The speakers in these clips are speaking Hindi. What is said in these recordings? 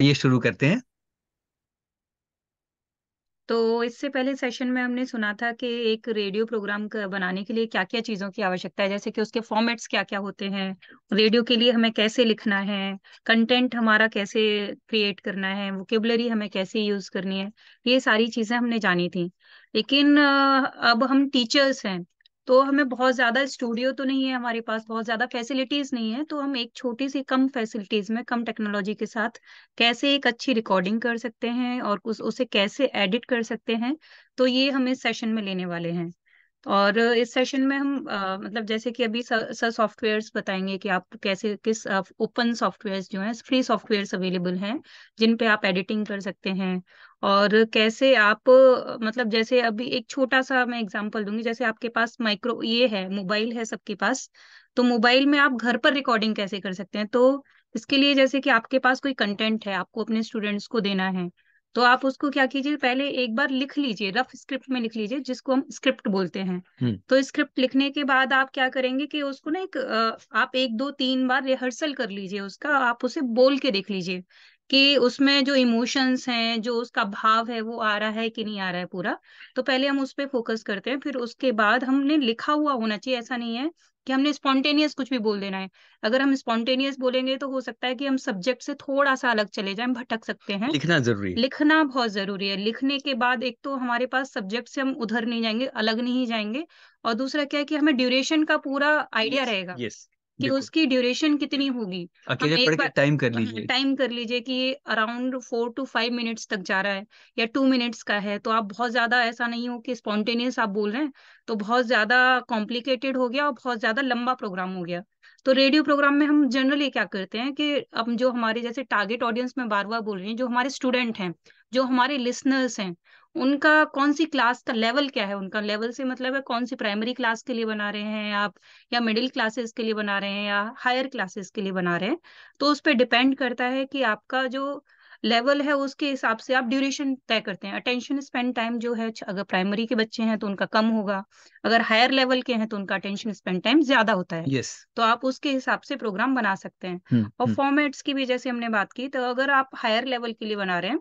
ये शुरू करते हैं। तो इससे पहले सेशन में हमने सुना था कि एक रेडियो प्रोग्राम बनाने के लिए क्या क्या चीज़ों की आवश्यकता है, जैसे कि उसके फॉर्मेट्स क्या क्या होते हैं रेडियो के लिए हमें कैसे लिखना है कंटेंट हमारा कैसे क्रिएट करना है वोकेबलरी हमें कैसे यूज़ करनी है, ये सारी चीज़ें हमने जानी थी। लेकिन अब हम टीचर्स हैं तो हमें बहुत ज़्यादा स्टूडियो तो नहीं है हमारे पास, बहुत ज़्यादा फैसिलिटीज़ नहीं है तो हम एक छोटी सी कम फैसिलिटीज़ में, कम टेक्नोलॉजी के साथ कैसे एक अच्छी रिकॉर्डिंग कर सकते हैं और उस, उसे कैसे एडिट कर सकते हैं तो ये हम इस सेशन में लेने वाले हैं। और इस सेशन में हम आ, मतलब जैसे कि अभी सर, सॉफ्टवेयर्स बताएँगे कि आप कैसे किस ओपन सॉफ्टवेयर्स जो हैं फ्री सॉफ्टवेयर्स अवेलेबल हैं जिन पे आप एडिटिंग कर सकते हैं। और कैसे आप मतलब जैसे अभी एक छोटा सा मैं एग्जांपल दूँगी जैसे आपके पास माइक्रो ये है मोबाइल है सबके पास तो मोबाइल में आप घर पर रिकॉर्डिंग कैसे कर सकते हैं? तो इसके लिए जैसे कि आपके पास कोई कंटेंट है आपको अपने स्टूडेंट्स को देना है तो आप उसको क्या कीजिए पहले एक बार लिख लीजिए रफ स्क्रिप्ट में लिख लीजिए जिसको हम स्क्रिप्ट बोलते हैं हम्म। तो स्क्रिप्ट लिखने के बाद आप क्या करेंगे कि उसको ना एक आप एक दो तीन बार रिहर्सल कर लीजिए उसका आप उसे बोल के देख लीजिए कि उसमें जो इमोशंस हैं जो उसका भाव है वो आ रहा है कि नहीं आ रहा है पूरा तो पहले हम उस पर फोकस करते हैं फिर उसके बाद हमने लिखा हुआ होना चाहिए ऐसा नहीं है कि हमने स्पॉन्टेनियस कुछ भी बोल देना है। अगर हम स्पॉन्टेनियस बोलेंगे तो हो सकता है कि हम सब्जेक्ट से थोड़ा सा अलग चले जाएँ भटक सकते हैं। लिखना ज़रूरी है। लिखना बहुत ज़रूरी है। लिखने के बाद एक तो हमारे पास सब्जेक्ट से हम उधर नहीं जाएँगे अलग नहीं जाएँगे। और दूसरा क्या है कि हमें ड्यूरेशन का पूरा आइडिया रहेगा। यस कि उसकी ड्यूरेशन कितनी होगी? टाइम कर लीजिए। टाइम कर लीजिए कि ये around four to five minutes तक जा रहा है या टू मिनट्स का है। तो आप बहुत ज़्यादा ऐसा नहीं हो कि स्पॉन्टेनियस आप बोल रहे हैं तो बहुत ज़्यादा कॉम्प्लिकेटेड हो गया और बहुत ज़्यादा लंबा प्रोग्राम हो गया। तो रेडियो प्रोग्राम में हम जनरली क्या करते हैं कि अब जो हमारे जैसे टारगेट ऑडियंस में बार बार बोल रही हैं, जो हमारे स्टूडेंट हैं, जो हमारे लिसनर्स हैं, उनका कौन सी क्लास का लेवल क्या है? उनका लेवल से मतलब है कौन सी प्राइमरी क्लास के लिए बना रहे हैं आप, या मिडिल क्लासेस के लिए बना रहे हैं, या हायर क्लासेस के लिए बना रहे हैं? तो उस पर डिपेंड करता है कि आपका जो लेवल है उसके हिसाब से आप ड्यूरेशन तय करते हैं। अटेंशन स्पेंड टाइम जो है अगर प्राइमरी के बच्चे हैं तो उनका कम होगा। अगर हायर लेवल के हैं तो उनका अटेंशन स्पेंड टाइम ज़्यादा होता है। यस तो आप उसके हिसाब से प्रोग्राम बना सकते हैं। हम्म और हम्म। फॉर्मेट्स की भी जैसे हमने बात की तो अगर आप हायर लेवल के लिए बना रहे हैं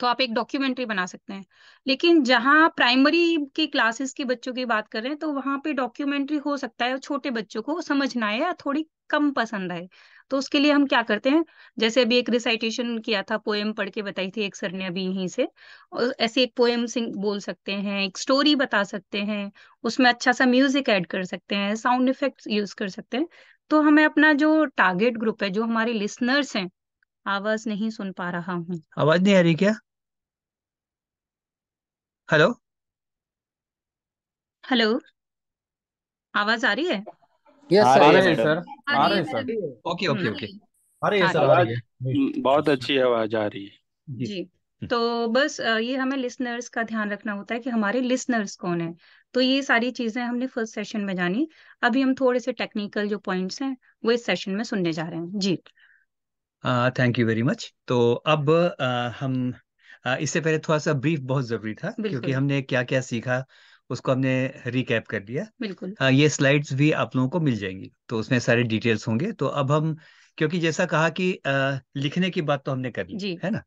तो आप एक डॉक्यूमेंट्री बना सकते हैं। लेकिन जहाँ प्राइमरी की क्लासेस के बच्चों की बात कर रहे हैं तो वहाँ पे डॉक्यूमेंट्री हो सकता है छोटे बच्चों को समझना है या थोड़ी कम पसंद आए। तो उसके लिए हम क्या करते हैं जैसे अभी एक रिसाइटेशन किया था पोएम पढ़ के बताई थी एक सर ने अभी यहीं से और ऐसे एक पोएम सिंग बोल सकते हैं एक स्टोरी बता सकते हैं उसमें अच्छा सा म्यूज़िक ऐड कर सकते हैं साउंड इफ़ेक्ट यूज़ कर सकते हैं तो हमें अपना जो टारगेट ग्रुप है जो हमारे लिसनर्स हैं आवाज़ नहीं सुन पा रहा हूँ। आवाज़ नहीं आ रही क्या? हेलो हेलो आवाज़ आ रही है? यस सर आ रहे sir okay okay okay sir आवाज़ बहुत अच्छी आवाज़ आ रही है। जी। हम्म, तो बस ये हमें लिसनर्स का ध्यान रखना होता है कि हमारे लिसनर्स कौन है। तो ये सारी चीज़ें हमने फ़र्स्ट सेशन में जानी। अभी हम थोड़े से टेक्निकल जो पॉइंट्स हैं वो इस सेशन में सुनने जा रहे हैं। जी। थैंक यू वेरी मच तो अब आ, हम आ, इससे पहले थोड़ा सा ब्रीफ बहुत ज़रूरी था क्योंकि बिल्कुल हमने क्या क्या सीखा। उसको हमने रिकैप कर दिया बिल्कुल। हाँ ये स्लाइड्स भी आप लोगों को मिल जाएँगी तो उसमें सारे डिटेल्स होंगे। तो अब हम क्योंकि जैसा कहा कि आ, लिखने की बात तो हमने कर ली है ना?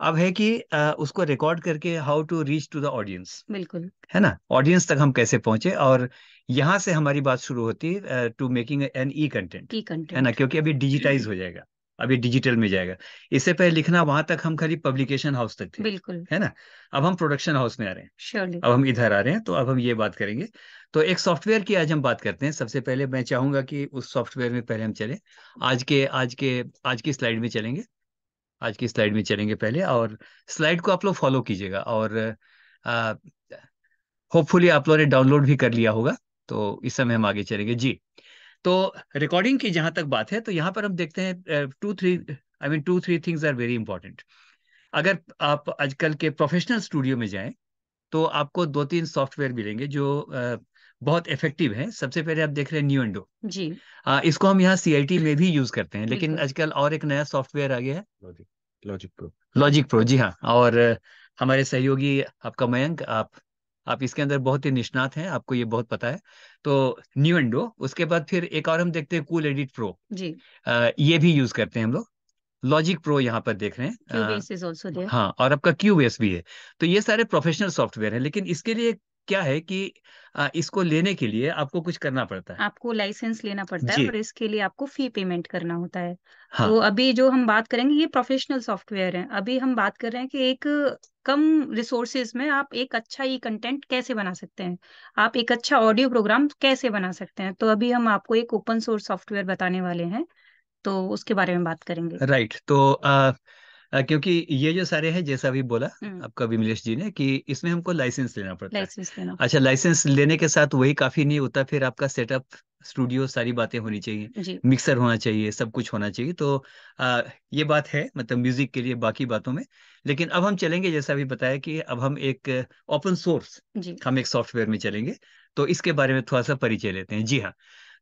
अब है कि आ, उसको रिकॉर्ड करके how to reach to the audience बिल्कुल। है ना? ऑडियंस तक हम कैसे पहुँचे और यहाँ से हमारी बात शुरू होती है to making an e content है ना? क्योंकि अभी डिजिटाइज हो जाएगा। अभी डिजिटल में जाएगा। इससे पहले लिखना वहाँ तक हम खाली पब्लिकेशन हाउस तक थे बिल्कुल। है ना? अब हम प्रोडक्शन हाउस में आ रहे हैं। श्योरली अब हम इधर आ रहे हैं तो अब हम ये बात करेंगे। तो एक सॉफ्टवेयर की आज हम बात करते हैं। सबसे पहले मैं चाहूँगा कि उस सॉफ्टवेयर में पहले हम चले। आज के आज के आज की स्लाइड में चलेंगे। आज की स्लाइड में चलेंगे पहले और स्लाइड को आप लोग फॉलो कीजिएगा और होपफुली आप लोगों ने डाउनलोड भी कर लिया होगा तो इस समय हम आगे चलेंगे। जी। तो रिकॉर्डिंग की जहाँ तक बात है तो यहाँ पर हम देखते हैं two three I mean two three things are very important अगर आप आजकल के प्रोफेशनल स्टूडियो में जाएँ तो आपको दो तीन सॉफ्टवेयर मिलेंगे जो बहुत इफ़ेक्टिव है। सबसे पहले आप देख रहे हैं न्यूएंडो जी। आ, इसको हम यहाँ सीआईटी में भी यूज़ करते हैं लेकिन आजकल और एक नया सॉफ्टवेयर आ गया है। लॉजिक प्रो लॉजिक प्रो जी हाँ। और हमारे सहयोगी आपका मयंक आप आप इसके अंदर बहुत ही निष्णात हैं आपको ये बहुत पता है। तो न्यू एंडो उसके बाद फिर एक और हम देखते हैं कूल एडिट प्रो जी। ये भी यूज़ करते हैं हम लोग। लॉजिक प्रो यहाँ पर देख रहे हैं। there. हाँ और आपका क्यूबेस भी है। तो ये सारे प्रोफेशनल सॉफ्टवेयर है लेकिन इसके लिए क्या है कि अ, इसको लेने के लिए आपको कुछ करना पड़ता है। आपको लाइसेंस लेना पड़ता है जी। और इसके लिए आपको फ़ी पेमेंट करना होता है। हाँ। तो अभी जो हम बात करेंगे ये प्रोफेशनल सॉफ्टवेयर है। अभी हम बात कर रहे हैं कि एक कम रिसोर्सेज में आप एक अच्छा ई कंटेंट कैसे बना सकते हैं? आप एक अच्छा ऑडियो प्रोग्राम कैसे बना सकते हैं? तो अभी हम आपको एक ओपन सोर्स सॉफ्टवेयर बताने वाले हैं तो उसके बारे में बात करेंगे। राइट तो अ, क्योंकि ये जो सारे हैं जैसा अभी बोला आपका विमलेश जी ने कि इसमें हमको लाइसेंस लेना पड़ता है। लाइसेंस लेना अच्छा लाइसेंस लेने के साथ वही काफ़ी नहीं होता फिर आपका सेटअप स्टूडियो सारी बातें होनी चाहिए। मिक्सर होना चाहिए सब कुछ होना चाहिए। तो आ, ये बात है मतलब म्यूज़िक के लिए बाकी बातों में। लेकिन अब हम चलेंगे जैसा अभी बताया कि अब हम एक ओपन सोर्स हम एक सॉफ्टवेयर में चलेंगे। तो इसके बारे में थोड़ा सा परिचय लेते हैं। जी हाँ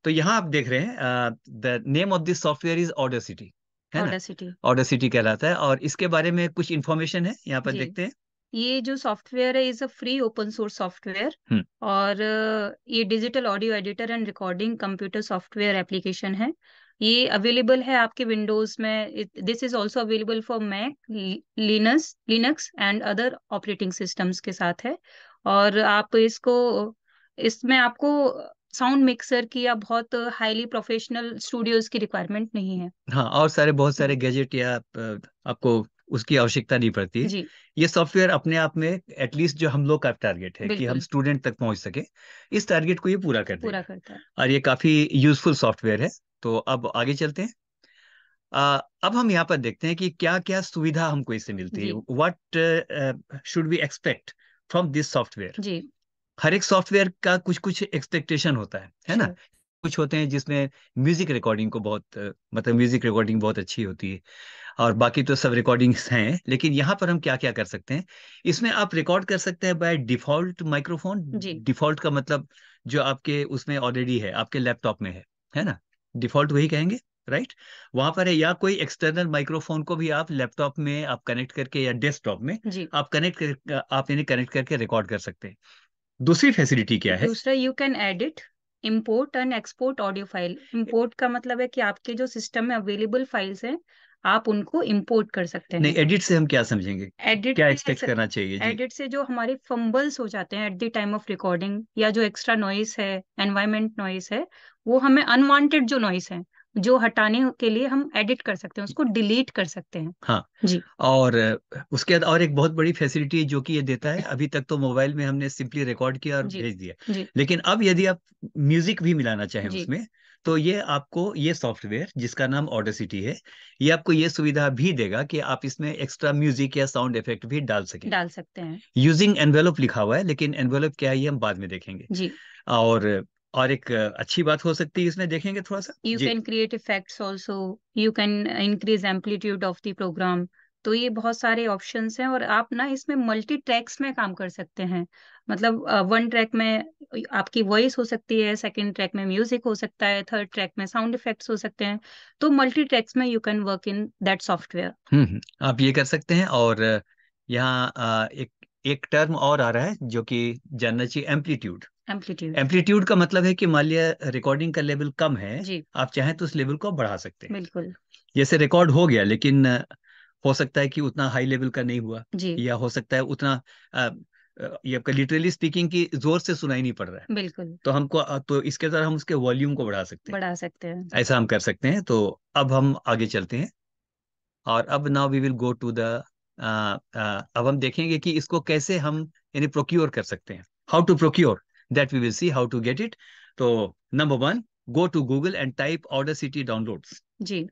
तो यहाँ आप देख रहे हैं the name of this software is Audacity है ना? ऑडेसिटी ऑर्डर सिटी कहलाता है और इसके बारे में कुछ इन्फॉर्मेशन है? यहाँ पर जी। देखते हैं। ये जो सॉफ्टवेयर है is a free open source software और ये digital audio editor and recording computer software application है। ये अवेलेबल है आपके विंडोज़ में। This is also available for Mac Linux Linux and other operating systems के साथ है। और आप इसको इसमें आपको साउंड मिक्सर की या बहुत हाईली प्रोफेशनल स्टूडियोज की रिक्वायरमेंट नहीं है। हाँ और सारे बहुत सारे गैजेट या आपको उसकी आवश्यकता नहीं पड़ती। जी। ये सॉफ्टवेयर अपने आप में एटलीस्ट जो हम लोग का टारगेट है कि हम स्टूडेंट तक पहुँच सके इस टारगेट को ये पूरा कर पूरा करता है। और ये काफ़ी यूजफुल सॉफ्टवेयर है। तो अब आगे चलते हैं। अ, अब हम यहाँ पर देखते हैं कि क्या क्या सुविधा हमको इससे मिलती है। What should we expect from this software जी। हर एक सॉफ्टवेयर का कुछ कुछ एक्सपेक्टेशन होता है है ना? कुछ होते हैं जिसमें म्यूज़िक रिकॉर्डिंग को बहुत मतलब म्यूज़िक रिकॉर्डिंग बहुत अच्छी होती है और बाकी तो सब रिकॉर्डिंग्स हैं लेकिन यहाँ पर हम क्या क्या कर सकते हैं? इसमें आप रिकॉर्ड कर सकते हैं बाय डिफ़ॉल्ट माइक्रोफोन डिफ़ॉल्ट का मतलब जो आपके उसमें ऑलरेडी है आपके लैपटॉप में है है ना? डिफ़ॉल्ट वही कहेंगे राइट वहाँ पर है या कोई एक्सटर्नल माइक्रोफोन को भी आप लैपटॉप में आप कनेक्ट करके या डेस्कटॉप में आप कनेक्ट कर आप यानी कनेक्ट करके रिकॉर्ड कर सकते हैं। दूसरी फैसिलिटी क्या है? दूसरा you can edit import and export audio file import का मतलब है कि आपके जो सिस्टम में अवेलेबल फाइल्स हैं आप उनको इम्पोर्ट कर सकते हैं। नहीं एडिट से हम क्या समझेंगे? एडिट क्या एक्सपेक्ट करना चाहिए? जी। एडिट से जो हमारे फंबल्स हो जाते हैं at the time of recording या जो एक्स्ट्रा नॉइस है एनवायरमेंट नॉइस है वो हमें अनवांटेड जो नॉइस है जो हटाने के लिए हम एडिट कर सकते हैं उसको डिलीट कर सकते हैं। हाँ जी। और उसके बाद और एक बहुत बड़ी फैसिलिटी जो कि ये देता है अभी तक तो मोबाइल में हमने सिंपली रिकॉर्ड किया और भेज दिया। जी। लेकिन अब यदि आप म्यूज़िक भी मिलाना चाहें उसमें तो ये आपको ये सॉफ्टवेयर जिसका नाम ऑडेसिटी है ये आपको ये सुविधा भी देगा कि आप इसमें एक्स्ट्रा म्यूज़िक या साउंड इफ़ेक्ट भी डाल सके। डाल सकते हैं। यूजिंग एनवेलप लिखा हुआ है लेकिन एनवेलप क्या है ये हम बाद में देखेंगे। जी। और और एक अच्छी बात हो सकती है इसमें देखेंगे थोड़ा सा you ji. can create effects also. You can increase amplitude of the program. तो ये बहुत सारे ऑप्शंस हैं और आप ना इसमें मल्टी ट्रैक्स में काम कर सकते हैं। मतलब वन ट्रैक में आपकी वॉइस हो सकती है सेकंड ट्रैक में म्यूज़िक हो सकता है थर्ड ट्रैक में साउंड इफेक्ट्स हो सकते हैं। तो मल्टी ट्रैक्स में you can work in that software आप ये कर सकते हैं और यहाँ एक एक टर्म और आ रहा है जो कि जानना चाहिए एम्पलीट्यूड एम्पलीट्यूड एम्पलीट्यूड का मतलब है कि मान लिया रिकॉर्डिंग का लेवल कम है जी। आप चाहें तो उस लेवल को बढ़ा सकते हैं। बिल्कुल। जैसे रिकॉर्ड हो गया लेकिन हो सकता है कि उतना हाई लेवल का नहीं हुआ जी। या हो सकता है उतना अ, ये आपका लिटरली स्पीकिंग की ज़ोर से सुनाई नहीं पड़ रहा है। बिल्कुल। तो हमको तो इसके द्वारा हम उसके वॉल्यूम को बढ़ा सकते हैं। बढ़ा सकते हैं। ऐसा हम कर सकते हैं। तो अब हम आगे चलते हैं। और अब now we will go to the अब हम देखेंगे कि इसको कैसे हम यानी प्रोक्योर कर सकते हैं। How to procure that we will see how to get it तो number one go to Google and type Audacity downloads जी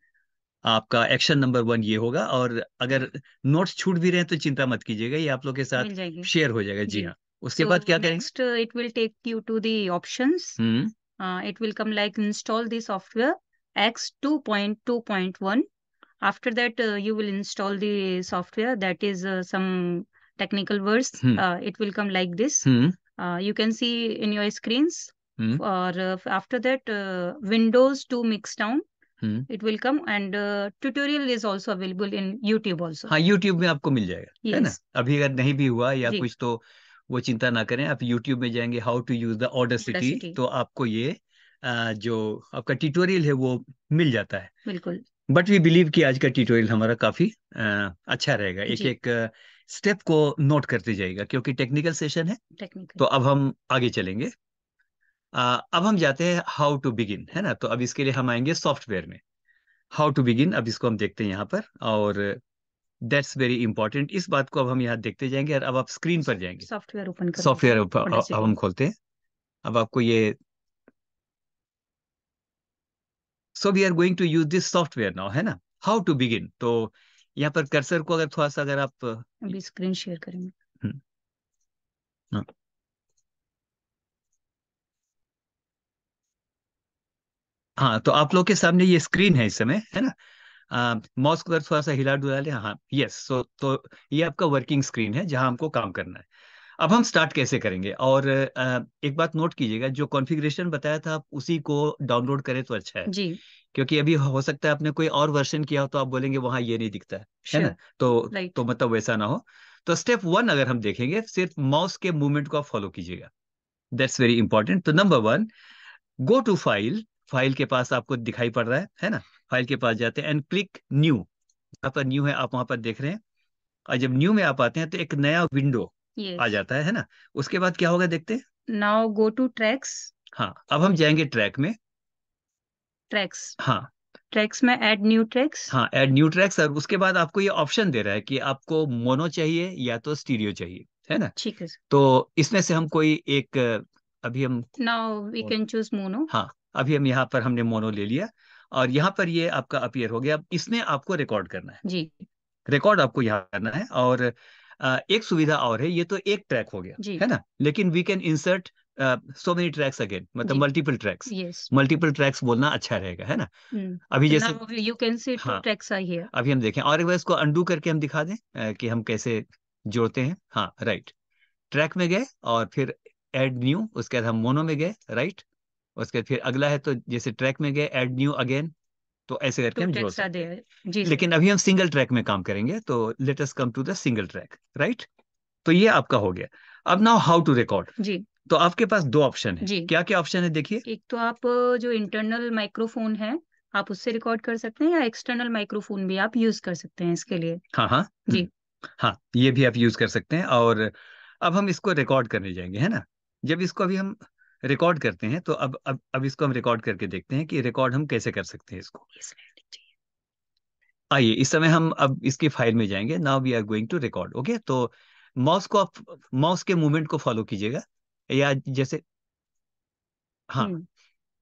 आपका एक्शन नंबर वन ये होगा और अगर नोट्स छूट भी रहे हैं तो चिंता मत कीजिएगा ये आप लोग के साथ शेयर हो जाएगा जी जी हाँ उसके so बाद क्या करेंगे uh, it will take you to the options hmm uh, it will come like install the software x 2.2.1 after that uh, you will install the software that is uh, some technical words hmm uh, it will come like this hmm uh, you can see in your screens hmm or uh, after that uh, windows to mix down. Hmm it will come and uh, tutorial is also available in youtube also. हाँ यूट्यूब में आपको मिल जाएगा है ना? अभी अगर नहीं भी हुआ या जी। कुछ तो वो चिंता ना करें आप यूट्यूब में जाएँगे how to use the Audacity Audacity तो आपको ये अ, जो आपका ट्यूटोरियल है वो मिल जाता है। बिल्कुल। बट वी बिलीव कि आज का ट्यूटोरियल हमारा काफ़ी अ, अच्छा रहेगा। एक एक स्टेप को नोट करते जाएगा क्योंकि टेक्निकल सेशन है। टेक्निकल तो अब हम आगे चलेंगे। अ, अब हम जाते हैं हाउ टू बिगिन है ना? तो अब इसके लिए हम आएँगे सॉफ्टवेयर में। हाउ टू बिगिन अब इसको हम देखते हैं यहाँ पर और दैट्स वेरी इंपॉर्टेंट इस बात को अब हम यहाँ देखते जाएँगे और अब आप स्क्रीन पर जाएँगे। सॉफ्टवेयर ओपन कर सॉफ्टवेयर अब हम खोलते हैं। अब आपको ये so we are going to use this software now है ना? हाउ टू बिगिन तो यहाँ पर कर्सर को अगर थोड़ा सा अगर आप अभी स्क्रीन शेयर करेंगे। हम्म, हाँ। हाँ, तो आप लोग के सामने ये स्क्रीन है इस समय है ना? मॉस्क को अगर थोड़ा सा हिला डुला ले हाँ यस सो तो ये आपका वर्किंग स्क्रीन है जहाँ हमको काम करना है। अब हम स्टार्ट कैसे करेंगे? और अ, एक बात नोट कीजिएगा जो कॉन्फ़िगरेशन बताया था आप उसी को डाउनलोड करें तो अच्छा है। जी। क्योंकि अभी हो सकता है आपने कोई और वर्जन किया हो तो आप बोलेंगे वहाँ ये नहीं दिखता है। है ना? श्योर तो राइट तो मतलब वैसा ना हो। तो स्टेप वन अगर हम देखेंगे सिर्फ़ माउस के मूवमेंट को आप फॉलो कीजिएगा। दैट्स वेरी इंपॉर्टेंट तो number one go to file file के पास आपको दिखाई पड़ रहा है है ना? फ़ाइल के पास जाते हैं एंड क्लिक न्यू यहाँ पर न्यू है आप वहाँ पर देख रहे हैं। और जब न्यू में आप आते हैं तो एक नया विंडो आ जाता है है ना? उसके बाद क्या होगा देखते हैं। नाउ गो टू ट्रैक्स हाँ अब हम जाएँगे ट्रैक में। ट्रैक्स हाँ। ट्रैक्स में ऐड न्यू ट्रैक्स हाँ एड न्यू ट्रैक्स और उसके बाद आपको ये ऑप्शन दे रहा है कि आपको मोनो चाहिए या तो स्टीरियो चाहिए है ना? ठीक है तो इसमें से हम कोई एक अभी हम now we can choose mono हाँ अभी हम यहाँ पर हमने मोनो ले लिया और यहाँ पर ये आपका अपियर हो गया। अब इसमें आपको रिकॉर्ड करना है। जी। रिकॉर्ड आपको यहाँ करना है और एक सुविधा और है ये तो एक ट्रैक हो गया है ना? लेकिन we can insert so many tracks again मतलब मल्टीपल ट्रैक्स मल्टीपल ट्रैक्स बोलना अच्छा रहेगा है ना? अभी जैसे you can see tracks are here अभी हम देखें और एक बार इसको अंडू करके हम दिखा दें अ, कि हम कैसे जोड़ते हैं। हाँ राइट ट्रैक में गए और फिर एड न्यू उसके बाद हम मोनो में गए राइट उसके फिर अगला है तो जैसे ट्रैक में गए एड न्यू अगेन तो ऐसे करके हम जोड़ सकते हैं। लेकिन अभी हम सिंगल ट्रैक में काम करेंगे तो let us come to the single track right? तो ये आपका हो गया। अब नाउ हाउ टू रिकॉर्ड। जी। तो आपके पास दो ऑप्शन है। जी। क्या क्या ऑप्शन है देखिए। एक तो आप जो इंटरनल माइक्रोफोन है आप उससे रिकॉर्ड कर सकते हैं या एक्सटर्नल माइक्रोफोन भी आप यूज़ कर सकते हैं इसके लिए। हाँ हाँ। जी। हम्म, हाँ ये भी आप यूज़ कर सकते हैं और अब हम इसको रिकॉर्ड करने जाएँगे है ना? जब इसको अभी हम रिकॉर्ड करते हैं तो अब अब अब इसको हम रिकॉर्ड करके देखते हैं कि रिकॉर्ड हम कैसे कर सकते हैं इसको। आइए इस समय हम अब इसकी फ़ाइल में जाएँगे। Now we are going to record okay तो माउस को आप माउस के मूवमेंट को फॉलो कीजिएगा। या जैसे हाँ हम्म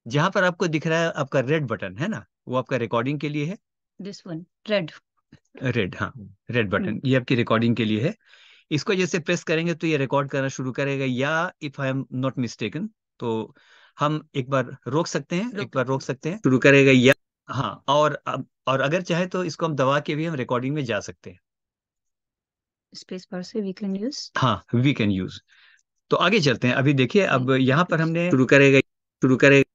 जहाँ पर आपको दिख रहा है आपका रेड बटन है ना? वो आपका रिकॉर्डिंग के लिए है। दिस वन रेड रेड हाँ रेड बटन ये आपकी रिकॉर्डिंग के लिए है। इसको जैसे प्रेस करेंगे तो ये रिकॉर्ड करना शुरू करेगा। या if I am not mistaken तो हम एक बार रोक सकते हैं एक बार रोक सकते हैं। शुरू करेगा या हाँ और अब और अगर चाहे तो इसको हम दबा के भी हम रिकॉर्डिंग में जा सकते हैं। स्पेस बार से वी कैन यूज़ हाँ वी कैन यूज़ तो आगे चलते हैं। अभी देखिए अब यहाँ पर हमने शुरू करेगा शुरू करेगा।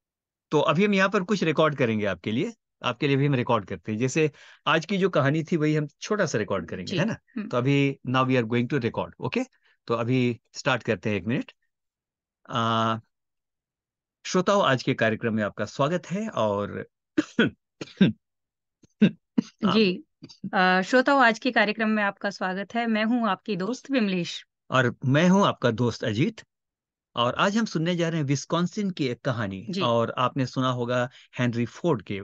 तो अभी हम यहाँ पर कुछ रिकॉर्ड करेंगे आपके लिए। आपके लिए भी हम रिकॉर्ड करते हैं। जैसे आज की जो कहानी थी वही हम छोटा सा रिकॉर्ड करेंगे है ना? हम्म। तो अभी now we are going to record okay तो अभी स्टार्ट करते हैं एक मिनट श्रोताओं आज के कार्यक्रम में आपका स्वागत है और जी श्रोताओं आज के कार्यक्रम में आपका स्वागत है। मैं हूँ आपकी दोस्त विमलेश। और मैं हूँ आपका दोस्त अजीत। और आज हम सुनने जा रहे हैं विस्कॉन्सिन की एक कहानी और आपने सुना होगा हेनरी फोर्ड के।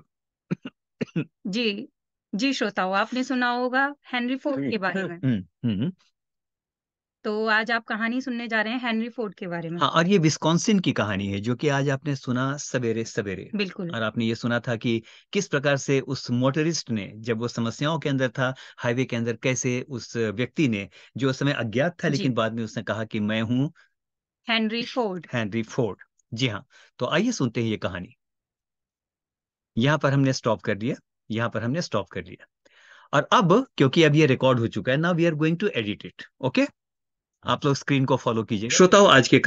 जी जी श्रोताओं आपने सुना होगा हेनरी फोर्ड के बारे में। हम्म, हम्म, तो आज आप कहानी सुनने जा रहे हैं हेनरी फोर्ड के बारे में। हाँ और ये विस्कॉन्सिन की कहानी है जो कि आज आपने सुना सवेरे सवेरे। बिल्कुल। और आपने ये सुना था कि किस प्रकार से उस मोटरिस्ट ने जब वो समस्याओं के अंदर था हाईवे के अंदर कैसे उस व्यक्ति ने जो उस समय अज्ञात था लेकिन बाद में उसने कहा कि मैं हूँ हेनरी फोर्ड। Henry Ford. जी हाँ तो आइए सुनते हैं ये कहानी। यहाँ पर हमने स्टॉप कर दिया यहाँ पर हमने स्टॉप कर दिया। और अब क्योंकि अब ये रिकॉर्ड हो चुका है ना we are going to edit it okay? आप लोग स्क्रीन को फॉलो कीजिए श्रोताओं आज के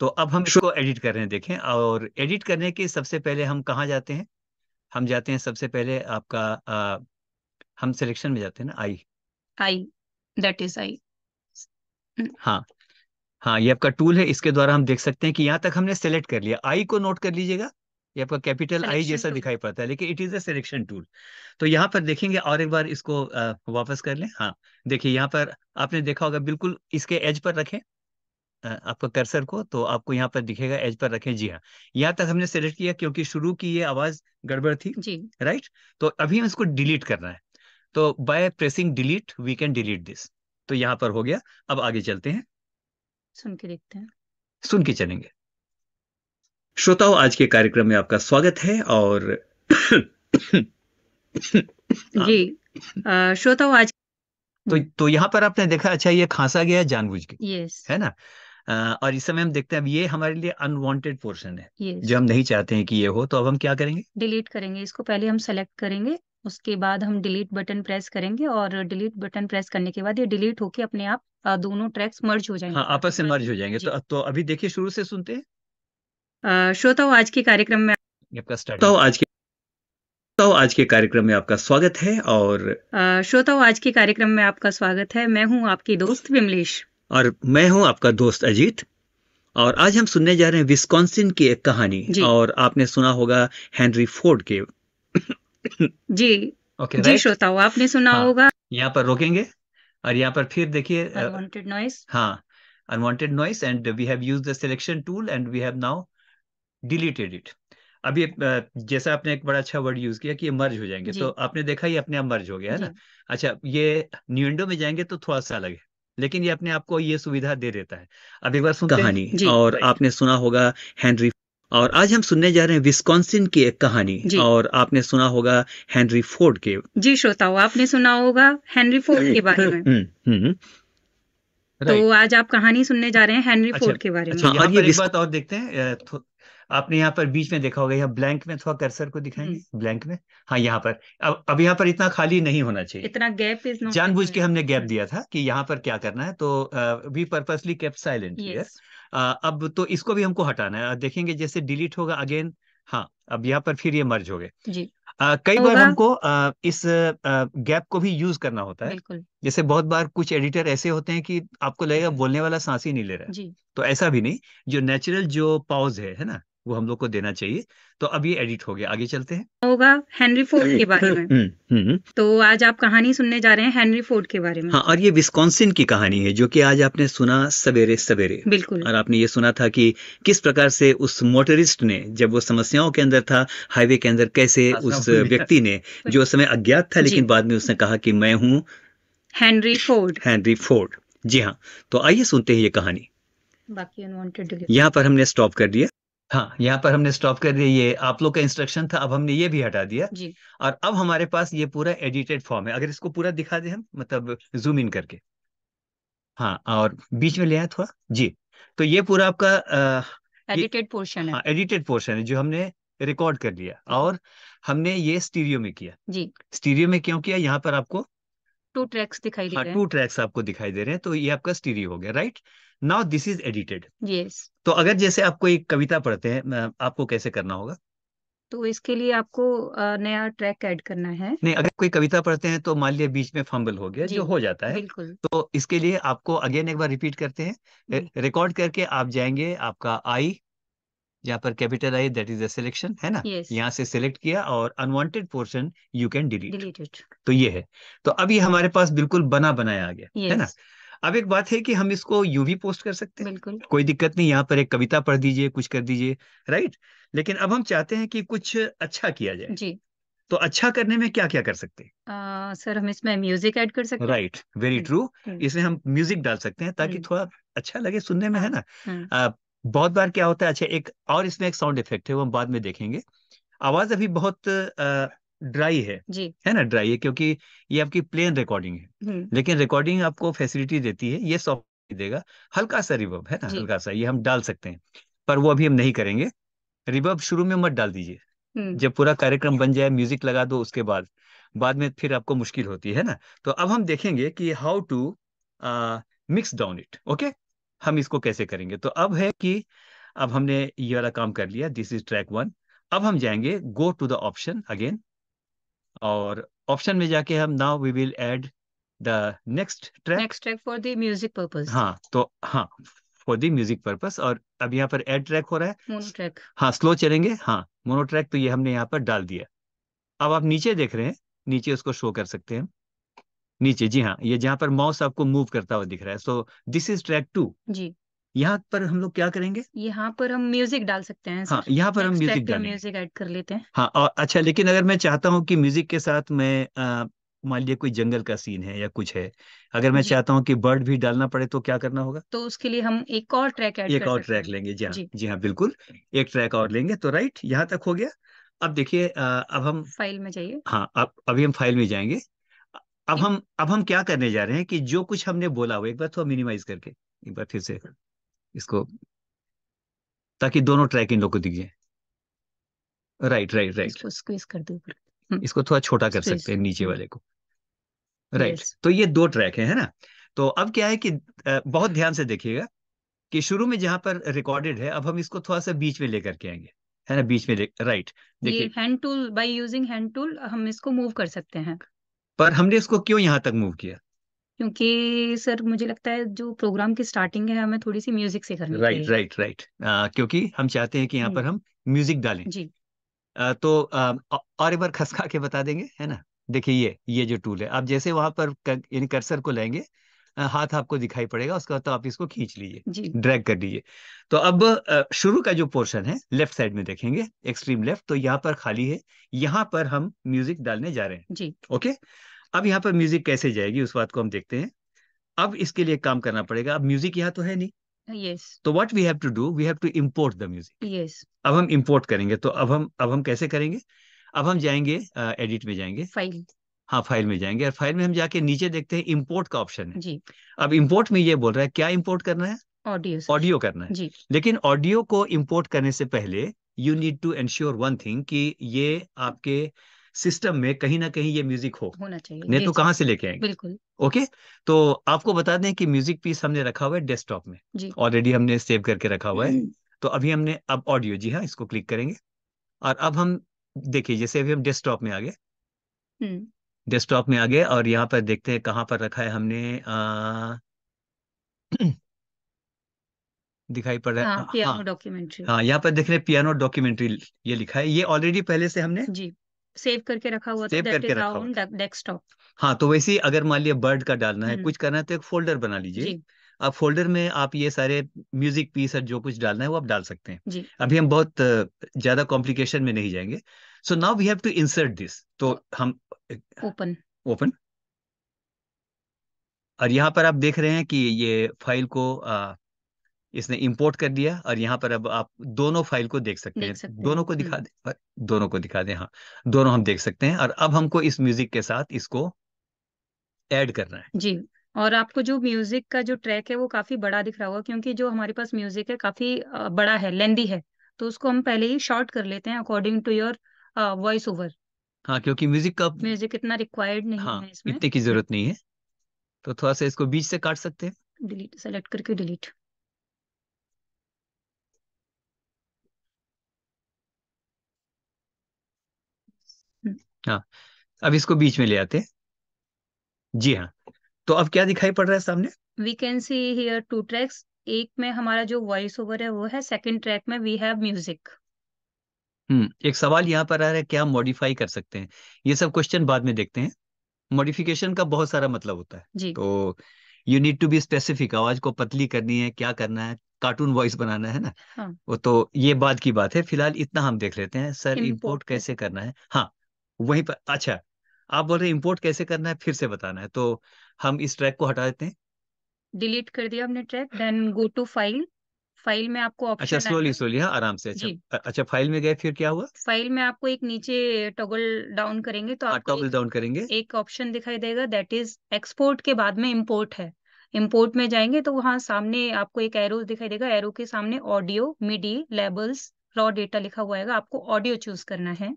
तो अब हम इसको एडिट कर रहे हैं देखें। और एडिट करने के सबसे पहले हम कहाँ जाते हैं? हम जाते हैं सबसे पहले आपका आ, हम सिलेक्शन में जाते हैं ना आई आई दैट इज़ आई हाँ। हाँ ये आपका टूल है इसके द्वारा हम देख सकते हैं कि यहाँ तक हमने सेलेक्ट कर लिया। आई को नोट कर लीजिएगा। ये आपका कैपिटल आई जैसा दिखाई पड़ता है लेकिन it is a selection tool तो यहाँ पर देखेंगे और एक बार इसको वापस कर लें। हाँ देखिए यहाँ पर आपने देखा होगा बिल्कुल इसके एज पर रखें आपका कर्सर को तो आपको यहाँ पर दिखेगा एज पर रखें जी हाँ। यहाँ तक हमने सेलेक्ट किया क्योंकि शुरू की ये आवाज़ गड़बड़ थी जी। राइट तो अभी हम इसको डिलीट करना है। तो by pressing delete we can delete this तो यहाँ पर हो गया। अब आगे चलते हैं। सुन के देखते हैं। सुन के चलेंगे। श्रोताओं आज के कार्यक्रम में आपका स्वागत है और। जी श्रोताओं आज तो तो यहाँ पर आपने देखा अच्छा ये खांसा गया जानबूझ के यस है ना? अ, और इस समय हम देखते हैं अब ये हमारे लिए अनवांटेड पोर्शन है। यस जो हम नहीं चाहते हैं कि ये हो तो अब हम क्या करेंगे? डिलीट करेंगे। इसको पहले हम सेलेक्ट करेंगे उसके बाद हम डिलीट बटन प्रेस करेंगे और डिलीट बटन प्रेस करने के बाद ये डिलीट होके अपने आप दोनों ट्रैक्स मर्ज हो जाएँगे। हाँ आपस से मर्ज हो जाएँगे। तो तो अभी देखिए शुरू से सुनते हैं। श्रोताओं आज के कार्यक्रम में आपका तो आज के तो आज के कार्यक्रम में आपका स्वागत है और श्रोताओं आज के कार्यक्रम में आपका स्वागत है। मैं हूँ आपकी दोस्त विमलेश। और मैं हूँ आपका दोस्त अजीत। और आज हम सुनने जा रहे हैं विस्कॉन्सिन की एक कहानी। और आपने सुना होगा हेनरी फोर्ड के। जी। ओके okay, जी श्रोताओं आपने सुना हाँ। होगा। यहाँ पर रोकेंगे और यहाँ पर फिर देखिए अनवांटेड नॉइस हाँ unwanted noise and we have used the selection tool and we have now deleted it अभी जैसा आपने एक बड़ा अच्छा वर्ड यूज़ किया कि ये मर्ज हो जाएँगे। तो आपने देखा ये अपने आप मर्ज हो गया है ना? अच्छा ये न्यू विंडो में जाएँगे तो थोड़ा सा अलग है लेकिन ये अपने आप को ये सुविधा दे देता है। अब एक बार सुनते कहानी। और आपने सुना होगा हेनरी और आज हम सुनने जा रहे हैं विस्कॉन्सिन की एक कहानी। और आपने सुना होगा हेनरी फोर्ड के। जी श्रोताओं आपने सुना होगा हेनरी फोर्ड के बारे में। हम्म हम्म तो आज आप कहानी सुनने जा रहे हैं हेनरी अच्छा, फोर्ड के बारे में। अच्छा हाँ, और ये एक बात और देखते हैं आपने यहाँ पर बीच में देखा होगा यहाँ ब्लैंक में थोड़ा कर्सर को दिखाएँगे? हम्म। ब्लैंक में? हाँ यहाँ पर। अब अब यहाँ पर इतना खाली नहीं होना चाहिए। इतना गैप जानबूझ के हमने गैप दिया था कि यहाँ पर क्या करना है तो we purposely kept silent here अब तो इसको भी हमको हटाना है। देखेंगे जैसे डिलीट होगा अगेन हाँ अब यहाँ पर फिर ये मर्ज हो गए। कई बार हमको इस गैप को भी यूज़ करना होता है। जैसे बहुत बार कुछ एडिटर ऐसे होते हैं कि आपको लगेगा बोलने वाला सांस ही नहीं ले रहा है। तो ऐसा भी नहीं। जो नेचुरल जो पॉज है है ना? वो हम लोग को देना चाहिए। तो अब ये एडिट हो गया। आगे चलते हैं। होगा हेनरी फोर्ड के बारे में। हम्म हम्म तो आज आप कहानी सुनने जा रहे हैं हेनरी फोर्ड के बारे में। हाँ और ये विस्कॉन्सिन की कहानी है जो कि आज आपने सुना सवेरे सवेरे। बिल्कुल। और आपने ये सुना था कि किस प्रकार से उस मोटरिस्ट ने जब वो समस्याओं के अंदर था हाईवे के अंदर कैसे उस व्यक्ति ने जो उस समय अज्ञात था लेकिन बाद में उसने कहा कि मैं हूँ हेनरी फोर्ड हेनरी फोर्ड जी हाँ। तो आइए सुनते हैं ये कहानी। बाकी अनवांटेड यहाँ पर हमने स्टॉप कर दिया। हाँ यहाँ पर हमने स्टॉप कर दिया ये आप लोग का इंस्ट्रक्शन था अब हमने ये भी हटा दिया। जी। और अब हमारे पास ये पूरा एडिटेड फॉर्म है। अगर इसको पूरा दिखा दें हम मतलब जूम इन करके। हाँ और बीच में ले आए थोड़ा। जी तो ये पूरा आपका एडिटेड पोर्शन है। हाँ एडिटेड पोर्शन है जो हमने रिकॉर्ड कर लिया। और हमने ये स्टीरियो में किया। जी। स्टीरियो में क्यों किया? यहाँ पर आपको टू ट्रैक्स दिखाई दे हाँ रहे टू ट्रैक्स आपको दिखाई दे रहे हैं तो ये आपका स्टीरियो हो गया right now this is edited yes तो अगर जैसे आप कोई कविता पढ़ते हैं आपको कैसे करना होगा? तो इसके लिए आपको नया ट्रैक ऐड करना है। नहीं अगर कोई कविता पढ़ते हैं तो मान लिया बीच में फंबल हो गया जो हो जाता है। बिल्कुल। तो इसके लिए आपको अगेन एक बार रिपीट करते हैं। रिकॉर्ड करके आप जाएँगे आपका आई यहाँ पर capital I that is a selection है ना? यस यहाँ से सिलेक्ट किया और unwanted portion you can delete तो ये है। तो अब ये हमारे पास बिल्कुल बना बनाया आ गया yes. है ना? अब एक बात है कि हम इसको यू भी पोस्ट कर सकते हैं। कोई दिक्कत नहीं यहाँ पर एक कविता पढ़ दीजिए कुछ कर दीजिए राइट लेकिन अब हम चाहते हैं कि कुछ अच्छा किया जाए। जी। तो अच्छा करने में क्या क्या कर सकते हैं? सर हम इसमें म्यूज़िक ऐड कर सकते हैं? Right very true. इसमें हम म्यूज़िक डाल सकते हैं ताकि। थोड़ा अच्छा लगे सुनने में है ना? आ, बहुत बार क्या होता है अच्छा एक और इसमें एक साउंड इफ़ेक्ट है वो हम बाद में देखेंगे। आवाज़ अभी बहुत ड्राई है। जी। है ना ड्राई है क्योंकि ये आपकी प्लेन रिकॉर्डिंग है। हम्म, लेकिन रिकॉर्डिंग आपको फैसिलिटी देती है ये सॉफ्ट देगा। हल्का सा रिवर्ब है ना। हल्का सा ये हम डाल सकते हैं। पर वो अभी हम नहीं करेंगे। रिवर्ब शुरू में मत डाल दीजिए। हम्म, जब पूरा कार्यक्रम बन जाए म्यूज़िक लगा दो उसके बाद। बाद में फिर आपको मुश्किल होती है ना? तो अब हम देखेंगे कि how to mix down it okay हम इसको कैसे करेंगे? तो अब है कि अब हमने ये वाला काम कर लिया दिस इज़ ट्रैक वन अब हम जाएँगे go to the option again और ऑप्शन में जाके हम now we will add the next track next track for the music purpose हाँ तो हाँ फॉर द म्यूज़िक पर्पस और अब यहाँ पर एड ट्रैक हो रहा है. मोनो ट्रैक हाँ स्लो चलेंगे. हाँ मोनो ट्रैक तो ये हमने यहाँ पर डाल दिया. अब आप नीचे देख रहे हैं नीचे उसको शो कर सकते हैं नीचे। जी हाँ ये जहाँ पर माउस आपको मूव करता हुआ दिख रहा है। So this is track two जी। यहाँ पर हम लोग क्या करेंगे? यहाँ पर हम म्यूज़िक डाल सकते हैं हाँ यहाँ पर हम म्यूज़िक डालेंगे। म्यूज़िक ऐड कर लेते हैं। हाँ और अच्छा लेकिन अगर मैं चाहता हूँ कि म्यूज़िक के साथ मैं मान लीजिए कोई जंगल का सीन है या कुछ है अगर मैं चाहता हूँ कि बर्ड भी डालना पड़े तो क्या करना होगा? तो उसके लिए हम एक और ट्रैक ऐड एक और ट्रैक लेंगे। जी हाँ जी। जी हाँ बिल्कुल। एक ट्रैक और लेंगे तो राइट यहाँ तक हो गया। अब देखिए अब हम फ़ाइल में जाइए। हाँ अब अभी हम फ़ाइल में जाएँगे। अब हम अब हम क्या करने जा रहे हैं कि जो कुछ हमने बोला हो एक बार थोड़ा मिनिमाइज करके एक बार फिर से इसको ताकि दोनों ट्रैक इन लोग को दिख जाए। राइट राइट राइट इसको स्क्वीज कर दो हम्म। इसको थोड़ा छोटा कर सकते हैं नीचे हम्म। वाले को। राइट यस तो ये दो ट्रैक है है ना? तो अब क्या है कि बहुत ध्यान से देखिएगा कि शुरू में जहाँ पर रिकॉर्डेड है अब हम इसको थोड़ा सा बीच में लेकर के आएँगे है ना? बीच में राइट देखिए। Hand tool by using hand tool हम इसको मूव कर सकते हैं। पर हमने इसको क्यों यहाँ तक मूव किया? क्योंकि सर मुझे लगता है जो प्रोग्राम की स्टार्टिंग है हमें थोड़ी सी म्यूज़िक से करनी राइट राइट राइट क्योंकि हम चाहते हैं कि यहाँ पर हम्म। हम म्यूज़िक डालें। जी। आ, तो आ, और एक बार खसका के बता देंगे है ना? देखिए ये ये जो टूल है। आप जैसे वहाँ पर कर, इन कर्सर को लेंगे हाथ आपको दिखाई पड़ेगा उसके बाद तो आप इसको खींच लीजिए ड्रैग कर लीजिए तो अब शुरू का जो पोर्शन है लेफ़्ट साइड में देखेंगे एक्सट्रीम लेफ़्ट तो यहाँ पर खाली है यहाँ पर हम म्यूज़िक डालने जा रहे हैं। जी। ओके? अब यहाँ पर म्यूज़िक कैसे जाएगी उस बात को हम देखते हैं। अब इसके लिए काम करना पड़ेगा अब म्यूज़िक यहाँ तो है नहीं। यस। तो what we have to do we have to import the music yes. अब हम इंपोर्ट करेंगे तो अब हम अब हम कैसे करेंगे? अब हम जाएँगे एडिट में जाएँगे। फ़ाइल हाँ फ़ाइल में जाएँगे और फ़ाइल में हम जाके नीचे देखते हैं इम्पोर्ट का ऑप्शन है। जी। अब इम्पोर्ट में ये बोल रहा है क्या इम्पोर्ट करना है? ऑडियो ऑडियो करना है। जी। लेकिन ऑडियो को इम्पोर्ट करने से पहले you need to ensure one thing कि ये आपके सिस्टम में कहीं ना कहीं ये म्यूज़िक हो। होना चाहिए। नहीं तो कहाँ से लेके आएँगे? बिल्कुल। ओके तो आपको बता दें कि म्यूज़िक पीस हमने रखा हुआ है डेस्कटॉप में। जी। ऑलरेडी हमने सेव करके रखा हुआ है। तो अभी हमने अब ऑडियो जी हाँ इसको क्लिक करेंगे। और अब हम देखिए जैसे अभी हम डेस्कटॉप में आ गए। हम्म। डेस्कटॉप में आ गए और यहाँ पर देखते हैं कहाँ पर रखा है हमने आ, दिखाई पड़ रहा है। हाँ हाँ पियानो डॉक्यूमेंट्री। हाँ यहाँ पर देख रहे हैं पियानो डॉक्यूमेंट्री ये लिखा है। ये ऑलरेडी पहले से हमने जी सेव करके रखा हुआ सेव करके रखा हुआ डेस्कटॉप हाँ तो वैसे ही अगर मान लिया बर्ड का डालना है हम्म। कुछ करना है तो एक फोल्डर बना लीजिए। अब फोल्डर में आप ये सारे म्यूज़िक पीस और जो कुछ डालना है वो आप डाल सकते हैं। जी। अभी हम बहुत ज़्यादा कॉम्प्लिकेशन में नहीं जाएँगे। So now we have to insert this तो हम ओपन ओपन और यहाँ पर आप देख रहे हैं कि ये फ़ाइल को अ, इसने इंपोर्ट कर दिया और यहाँ पर अब आप दोनों फ़ाइल को देख सकते देख हैं। सकते दोनों को दिखा हम्म। दे दोनों को दिखा दे हाँ। दोनों हम देख सकते हैं और अब हमको इस म्यूज़िक के साथ इसको ऐड करना है। जी और आपको जो म्यूज़िक का जो ट्रैक है वो काफ़ी बड़ा दिख रहा होगा क्योंकि जो हमारे पास म्यूज़िक है काफ़ी बड़ा है लेंदी है। तो उसको हम पहले ही शॉर्ट कर लेते हैं according to your voice over हाँ क्योंकि म्यूज़िक का म्यूज़िक इतना रिक्वायर्ड नहीं हाँ है इसमें। इतने की ज़रूरत नहीं है। तो थोड़ा सा इसको बीच से काट सकते हैं। डिलीट सेलेक्ट करके डिलीट हाँ अब इसको बीच में ले आते हैं। जी हाँ। तो अब क्या दिखाई पड़ रहा है सामने? We can see here two tracks एक में हमारा जो वॉइस ओवर है वो है सेकंड ट्रैक में वी हैव म्यूज़िक हम्म एक सवाल यहाँ पर आ रहा है क्या मॉडिफाई कर सकते हैं? ये सब क्वेश्चन बाद में देखते हैं। मॉडिफिकेशन का बहुत सारा मतलब होता है। जी। तो you need to be specific आवाज़ को पतली करनी है क्या करना है? कार्टून वॉइस बनाना है ना? हाँ। वो तो ये बाद की बात है। फ़िलहाल इतना हम देख लेते हैं। सर इम्पोर्ट कैसे करना है? हाँ वहीं पर अच्छा आप बोल रहे हैं इंपोर्ट कैसे करना है फिर से बताना है। तो हम इस ट्रैक को हटा देते हैं। डिलीट कर दिया हमने track then go to file file में आपको अच्छा ऑप्शन स्लोली आएगा। स्लोली हाँ आराम से। अच्छा अच्छा फ़ाइल में गए फिर क्या हुआ? फ़ाइल में आपको एक नीचे टॉगल डाउन करेंगे तो हाँ आपको टॉगल डाउन करेंगे। एक ऑप्शन दिखाई देगा दैट इज़ एक्सपोर्ट के बाद में इंपोर्ट है। इम्पोर्ट में जाएँगे तो वहाँ सामने आपको एक एरो दिखाई देगा। एरो के सामने audio MIDI labels raw data लिखा हुआ है आपको ऑडियो चूज़ करना है।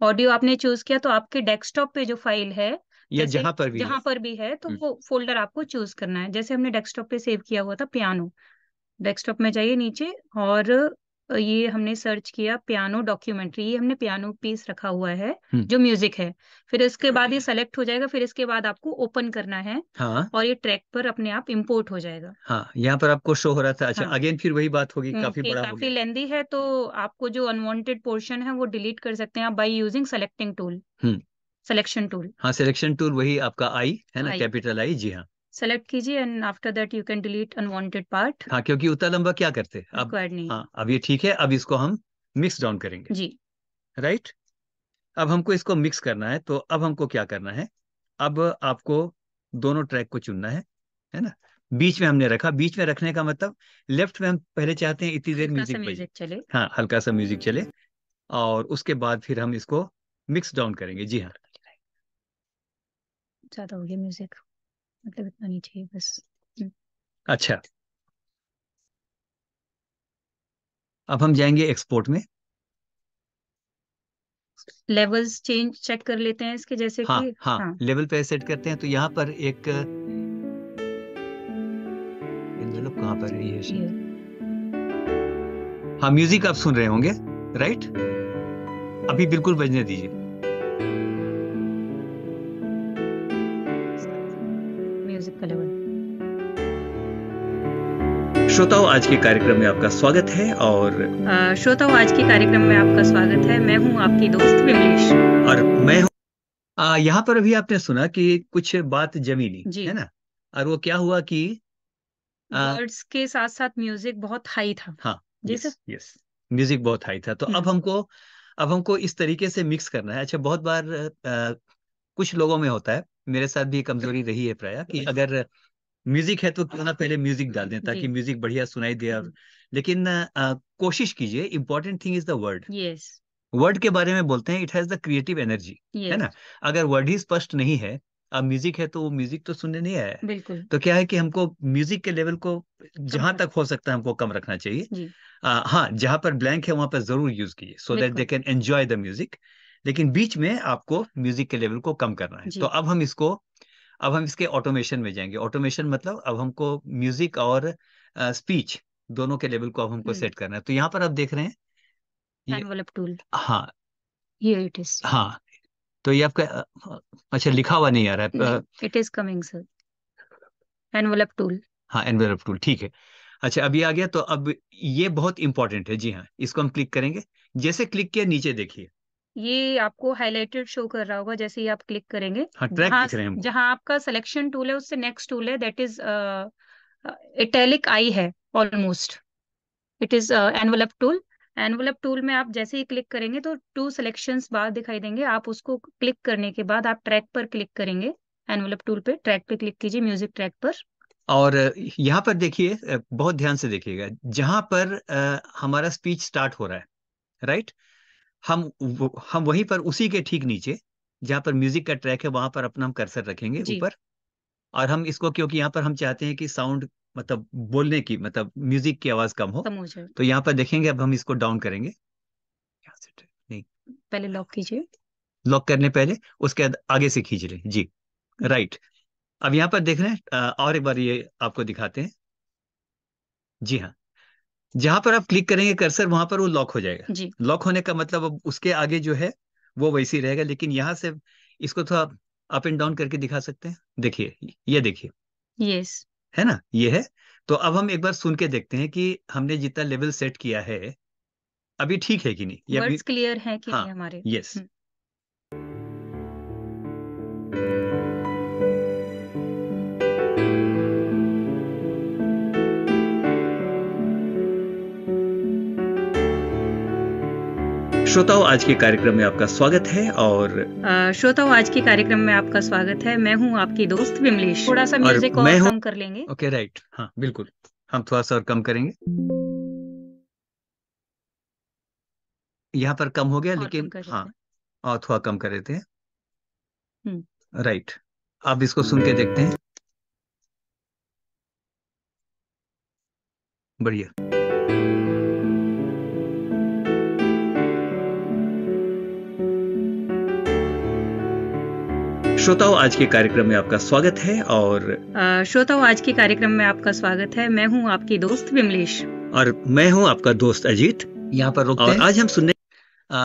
ऑडियो आपने चूज़ किया तो आपके डेस्कटॉप पे जो फ़ाइल है या जहाँ पर भी है। जहाँ पर भी है तो हम्म, वो फोल्डर आपको चूज़ करना है। जैसे हमने डेस्कटॉप पे सेव किया हुआ था पियानो डेस्कटॉप में जाइए नीचे और ये हमने सर्च किया पियानो डॉक्यूमेंट्री ये हमने पियानो पीस रखा हुआ है हम्म। जो म्यूज़िक है। फिर इसके बाद ये सेलेक्ट हो जाएगा फिर इसके बाद आपको ओपन करना है हाँ। और ये ट्रैक पर अपने आप इंपोर्ट हो जाएगा। हाँ यहाँ पर आपको शो हो रहा था। अच्छा हाँ। अगेन फिर वही बात होगी काफ़ी बड़ा काफ़ी लेंदी है तो आपको जो अनवांटेड पोर्शन है वो डिलीट कर सकते हैं आप by using selecting tool. Selection tool हाँ सिलेक्शन टूल वही आपका आई है ना कैपिटल आई जी हाँ। सेलेक्ट कीजिए and after that you can delete unwanted part हाँ क्योंकि उतना लंबा क्या करते? अब नहीं। हाँ अब ये ठीक है अब इसको हम मिक्स डाउन करेंगे। जी। राइट अब हमको इसको मिक्स करना है तो अब हमको क्या करना है? अब आपको दोनों ट्रैक को चुनना है है ना? बीच में हमने रखा। बीच में रखने का मतलब लेफ़्ट में हम पहले चाहते हैं इतनी देर म्यूज़िक म्यूज़िक चले। हाँ हल्का सा म्यूज़िक चले। और उसके बाद फिर हम इसको मिक्स डाउन करेंगे। जी हाँ। ज़्यादा हो गया म्यूज़िक मतलब इतना नहीं चाहिए बस। अच्छा। अब हम जाएँगे एक्सपोर्ट में। लेवल्स चेंज चेक कर लेते हैं इसके जैसे हाँ कि हाँ हाँ। लेवल पे सेट करते हैं तो यहाँ पर एक एनवेलप कहाँ पर है ये ये हाँ म्यूज़िक आप सुन रहे होंगे राइट अभी बिल्कुल बजने दीजिए। श्रोताओं आज के कार्यक्रम में आपका स्वागत है और श्रोताओं आज के कार्यक्रम में आपका स्वागत है। मैं हूँ आपकी दोस्त विमलेश। और मैं हूँ यहाँ पर अभी आपने सुना कि कुछ बात जमी नहीं जी। है ना? और वो क्या हुआ कि वर्ड्स के साथ साथ म्यूज़िक बहुत हाई था। हाँ यस यस म्यूज़िक बहुत हाई था। तो अब हम्म। हमको अब हमको इस तरीके से मिक्स करना है। अच्छा बहुत बार आ, कुछ लोगों में होता है मेरे साथ भी कमज़ोरी रही है प्राय कि अगर म्यूज़िक है तो क्यों ना पहले म्यूज़िक डाल दें ताकि म्यूज़िक बढ़िया सुनाई दे और। लेकिन आ, कोशिश कीजिए important thing is the word yes word के बारे में बोलते हैं it has the creative energy है ना? अगर वर्ड ही स्पष्ट नहीं है अब म्यूज़िक है तो वो म्यूज़िक तो सुनने नहीं आया बिल्कुल। तो क्या है कि हमको म्यूज़िक के लेवल को जहाँ तक हो सकता है हमको कम रखना चाहिए। आ, हाँ जहाँ पर ब्लैंक है वहाँ पर ज़रूर यूज़ कीजिए so that they can enjoy the music लेकिन बीच में आपको म्यूज़िक के लेवल को कम करना है। तो अब हम इसको अब हम इसके ऑटोमेशन में जाएँगे। ऑटोमेशन मतलब अब हमको म्यूज़िक और स्पीच दोनों के लेवल को अब हमको हम्म। सेट करना है। तो यहाँ पर आप देख रहे हैं ये- टूल हाँ। हियर इट इज़ हाँ। तो ये आपका अच्छा लिखा हुआ नहीं आ रहा है। It is coming sir envelope tool हाँ एनवेलप टूल ठीक है। अच्छा अभी आ गया तो अब ये बहुत इंपॉर्टेंट है। जी हाँ इसको हम क्लिक करेंगे। जैसे क्लिक किया नीचे देखिए। ये आपको हाईलाइटेड शो कर रहा होगा जैसे ही आप क्लिक करेंगे। हाँ जहाँ जहाँ आपका सिलेक्शन टूल है उससे नेक्स्ट टूल है दैट इज़ इटैलिक आई है almost it is envelope tool envelope tool में आप जैसे ही क्लिक करेंगे तो टू सिलेक्शन बाहर दिखाई देंगे। आप उसको क्लिक करने के बाद आप ट्रैक पर क्लिक करेंगे। एनवलप टूल पे ट्रैक पे क्लिक कीजिए म्यूज़िक ट्रैक पर। और यहाँ पर देखिए बहुत ध्यान से देखिएगा। जहाँ पर अ, हमारा स्पीच स्टार्ट हो रहा है राइट हम हम वहीं पर उसी के ठीक नीचे जहाँ पर म्यूज़िक का ट्रैक है वहाँ पर अपना हम कर्सर रखेंगे ऊपर। और हम इसको क्योंकि यहाँ पर हम चाहते हैं कि साउंड मतलब बोलने की मतलब म्यूज़िक की आवाज़ कम हो तो यहाँ पर देखेंगे अब हम इसको डाउन करेंगे। नहीं। पहले लॉक कीजिए। लॉक करने पहले उसके बाद आगे से खींच लें। जी। राइट अब यहाँ पर देख रहे हैं और एक बार ये आपको दिखाते हैं। जी हाँ। जहाँ पर आप क्लिक करेंगे कर्सर वहाँ पर वो लॉक हो जाएगा। जी। लॉक होने का मतलब अब उसके आगे जो है वो वैसे ही रहेगा लेकिन यहाँ से इसको थोड़ा अप एंड डाउन करके दिखा सकते हैं। देखिए ये देखिए। यस है ना? ये है। तो अब हम एक बार सुन के देखते हैं कि हमने जितना लेवल सेट किया है अभी ठीक है कि नहीं? वर्ड्स क्लियर है कि हाँ, नहीं हमारे? यस हम्म। श्रोताओं आज के कार्यक्रम में आपका स्वागत है और श्रोताओं आज के कार्यक्रम में आपका स्वागत है। मैं हूँ आपकी दोस्त विमलेश। थोड़ा सा म्यूज़िक और हूं- कम कर लेंगे। Okay right. हाँ बिल्कुल। हम थोड़ा सा और कम करेंगे। यहाँ पर कम हो गया लेकिन हाँ। और थोड़ा कम कर देते हैं। हम्म। राइट। आप इसको सुन के देखते हैं। बढ़िया। श्रोताओं आज के कार्यक्रम में आपका स्वागत है और श्रोताओं आज के कार्यक्रम में आपका स्वागत है। मैं हूँ आपकी दोस्त विमलेश। और मैं हूँ आपका दोस्त अजीत। यहाँ पर रोकते हैं। आज हम सुनने आ,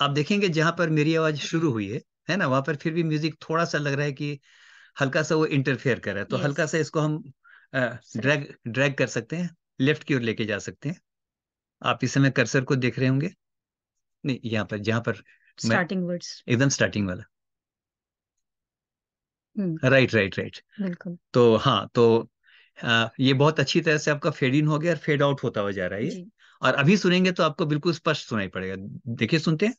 आप देखेंगे जहाँ पर मेरी आवाज़ शुरू हुई है है ना? वहाँ पर फिर भी म्यूज़िक थोड़ा सा लग रहा है कि हल्का सा वो इंटरफेयर कर रहा है। तो Yes. हल्का सा इसको हम ड्रैग ड्रैग कर सकते हैं। लेफ़्ट की ओर लेके जा सकते हैं। आप इस समय कर्सर को देख रहे होंगे। नहीं यहाँ पर जहाँ पर स्टार्टिंग वर्ड्स एकदम स्टार्टिंग वाला। राइट राइट राइट बिल्कुल। तो हाँ तो आ, ये बहुत अच्छी तरह से आपका फेड इन हो गया और फेड आउट होता हुआ जा रहा है ये। और अभी सुनेंगे तो आपको बिल्कुल स्पष्ट सुनाई पड़ेगा। देखिए सुनते हैं।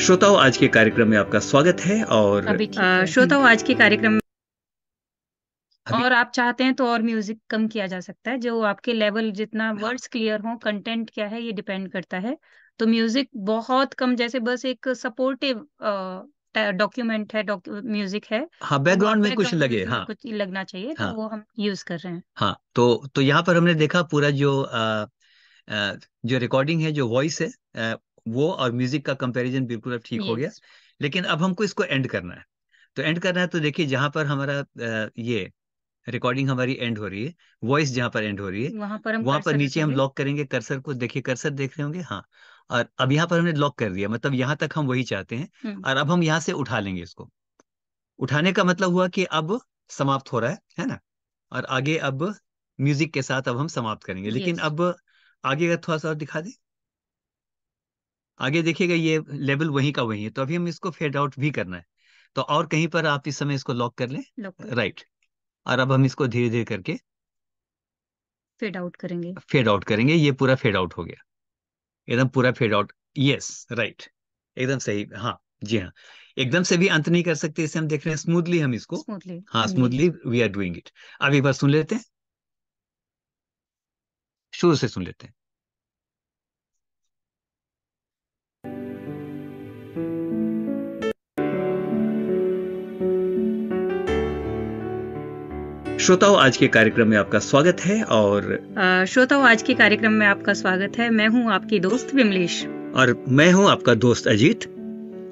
श्रोताओं आज के कार्यक्रम में आपका स्वागत है और श्रोताओं आज के कार्यक्रम में अभी- और आप चाहते हैं तो और म्यूज़िक कम किया जा सकता है जो आपके लेवल जितना वर्ड्स क्लियर हो कंटेंट क्या है ये डिपेंड करता है। तो म्यूज़िक बहुत कम जैसे बस एक सपोर्टिव डॉक्यूमेंट है म्यूज़िक है हाँ तो बैकग्राउंड में कुछ लगे हाँ। कुछ लगना चाहिए तो हाँ। वो हम यूज़ कर रहे हैं। हाँ तो तो यहाँ पर हमने देखा पूरा जो आ, आ, जो रिकॉर्डिंग है जो वॉइस है आ, वो और म्यूज़िक का कंपैरिजन बिल्कुल अब ठीक हो गया। लेकिन अब हमको इसको एंड करना है। तो एंड करना है तो देखिए जहाँ पर हमारा ये रिकॉर्डिंग हमारी एंड हो रही है वॉइस जहाँ पर एंड हो रही है वहाँ पर हम वहाँ पर नीचे हम लॉक करेंगे कर्सर को देखिए कर्सर देख रहे होंगे? हाँ। और अब यहाँ पर हमने लॉक कर दिया मतलब यहाँ तक हम वही चाहते हैं। हम्म, और अब हम यहाँ से उठा लेंगे इसको। उठाने का मतलब हुआ कि अब समाप्त हो रहा है है ना? और आगे अब म्यूज़िक के साथ अब हम समाप्त करेंगे। लेकिन अब आगे का थोड़ा सा और दिखा दे। आगे देखिएगा ये लेवल वहीं का वहीं है। तो अभी हम इसको फेड आउट भी करना है। तो और कहीं पर आप इस समय इसको लॉक कर लें। राइट और अब हम इसको धीरे धीरे करके फेड आउट करेंगे। फेड आउट करेंगे ये पूरा फेड आउट हो गया। एकदम पूरा फेड आउट यस राइट एकदम सही हाँ जी हाँ एकदम से भी अंत नहीं कर सकते इसे हम देख रहे हैं स्मूथली हम इसको। स्मूथली हाँ smoothly we are doing it अब एक बार सुन लेते हैं। शुरू से सुन लेते हैं। श्रोताओं आज के कार्यक्रम में आपका स्वागत है और श्रोताओं आज के कार्यक्रम में आपका स्वागत है। मैं हूँ आपकी दोस्त विमलेश। और मैं हूँ आपका दोस्त अजीत।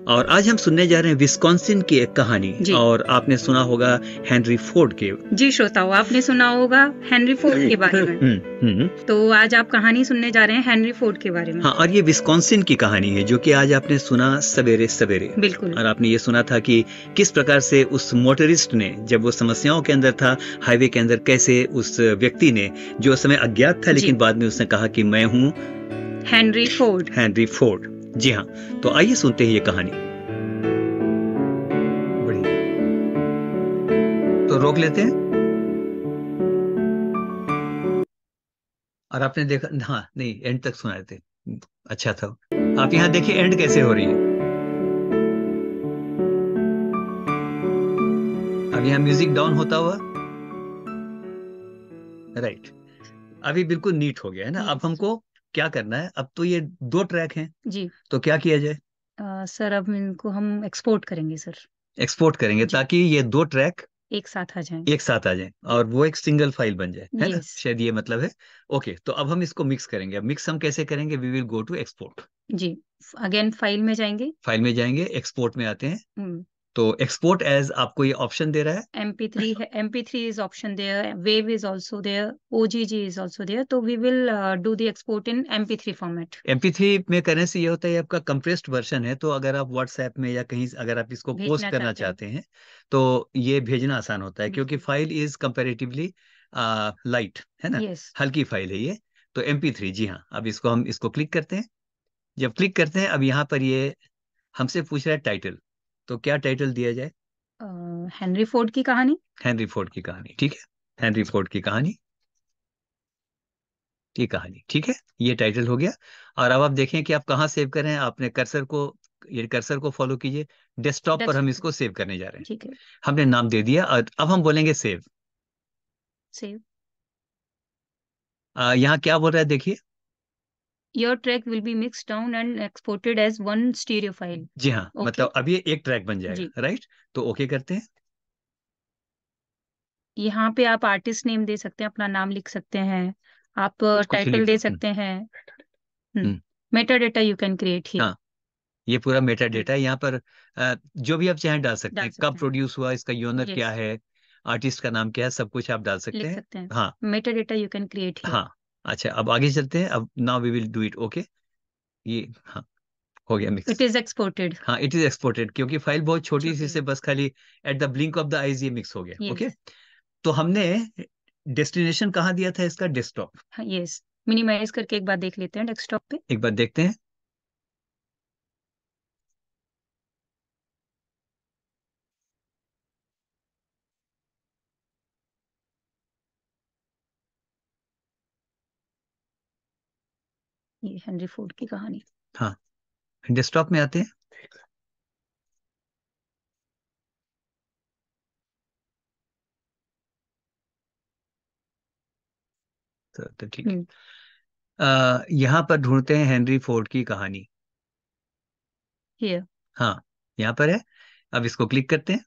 और आज हम सुनने जा रहे हैं विस्कॉन्सिन की एक कहानी। और आपने सुना होगा हेनरी फोर्ड के। जी श्रोताओं आपने सुना होगा हेनरी फोर्ड के बारे में। हम्म, हम्म, तो आज आप कहानी सुनने जा रहे हैं हेनरी फोर्ड के बारे में। हाँ और ये विस्कॉन्सिन की कहानी है जो कि आज आपने सुना सवेरे सवेरे। बिल्कुल। और आपने ये सुना था कि किस प्रकार से उस मोटरिस्ट ने जब वो समस्याओं के अंदर था हाईवे के अंदर कैसे उस व्यक्ति ने जो उस समय अज्ञात था लेकिन बाद में उसने कहा कि मैं हूँ हेनरी फोर्ड। Henry Ford. जी हाँ तो आइए सुनते हैं ये कहानी। तो रोक लेते हैं? और आपने देखा हाँ नहीं एंड तक सुना थे अच्छा था। आप यहाँ देखिए एंड कैसे हो रही है। अब यहाँ म्यूज़िक डाउन होता हुआ। राइट अभी बिल्कुल नीट हो गया है ना। अब हमको क्या करना है? अब तो ये दो ट्रैक हैं। जी। तो क्या किया जाए? अ, सर अब इनको हम एक्सपोर्ट करेंगे सर। एक्सपोर्ट करेंगे। ताकि ये दो ट्रैक एक साथ आ जाएँ। एक साथ आ जाएँ और वो एक सिंगल फ़ाइल बन जाए है ना? शायद ये मतलब है। ओके तो अब हम इसको मिक्स करेंगे। अब मिक्स हम कैसे करेंगे? We will go to export ji. Again file में जाएँगे। फ़ाइल में जाएँगे एक्सपोर्ट में आते हैं। हम्म। तो एक्सपोर्ट एज आपको ये ऑप्शन दे रहा है? MP3 है MP3 is option there Wave is also there OGG is also there तो we will uh, do the export in MP3 format. MP3 में करने से ये होता है आपका कंप्रेस्ड वर्जन है तो अगर आप व्हाट्सएप में या कहीं अगर आप इसको पोस्ट करना चाहते चाहते हैं तो ये भेजना आसान होता है क्योंकि फ़ाइल इज़ कंपेरेटिवली लाइट है ना? Yes हल्की फ़ाइल है ये तो MP3 जी हाँ अब इसको हम इसको क्लिक करते हैं। जब क्लिक करते हैं अब यहाँ पर ये हमसे पूछ रहा है टाइटल तो क्या टाइटल दिया जाए? हेनरी फोर्ड की कहानी? हेनरी फोर्ड की कहानी ठीक है? हेनरी फोर्ड की कहानी। ये कहानी ठीक है? ये टाइटल हो गया। और अब आप देखें कि आप कहाँ सेव करें आपने कर्सर को ये कर्सर को फॉलो कीजिए। डेस्कटॉप पर हम इसको सेव करने जा रहे हैं। ठीक है। हमने नाम दे दिया और अब हम बोलेंगे सेव सेव आ, यहाँ क्या बोल रहा है? देखिए। Your track will be mixed down and exported as one stereo file जी हाँ Okay. मतलब अब ये एक ट्रैक बन जाएगा राइट तो ओके okay करते हैं? यहाँ पे आप आर्टिस्ट नेम दे सकते हैं अपना नाम लिख सकते हैं आप टाइटल दे सकते। हैं। Metadata you can create here हाँ। ये पूरा मेटा डेटा है यहाँ पर जो भी आप चाहें डाल सकते हैं कब प्रोड्यूस हुआ इसका यूनर क्या है आर्टिस्ट का नाम क्या है सब कुछ आप डाल सकते हैं। हाँ। Meta data you can create हाँ अच्छा अब आगे चलते हैं। अब now we will do it okay ये हाँ हो गया मिक्स इट इज़ एक्सपोर्टेड हाँ इट इज़ एक्सपोर्टेड क्योंकि फ़ाइल बहुत छोटी सी से बस खाली at the blink of the eyes ये मिक्स हो गया ओके यस तो हमने डेस्टिनेशन कहाँ दिया था इसका? डेस्कटॉप यस मिनिमाइज करके एक बार देख लेते हैं डेस्कटॉप पे। एक बार देखते हैं। ये हेनरी फोर्ड की कहानी। हाँ। डेस्कटॉप में आते हैं? तो, तो ठीक है। हम्म। यहाँ पर ढूंढते हैं हेनरी फोर्ड की कहानी। हियर हाँ यहाँ पर है। अब इसको क्लिक करते हैं।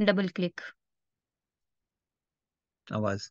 डबल क्लिक आवाज़।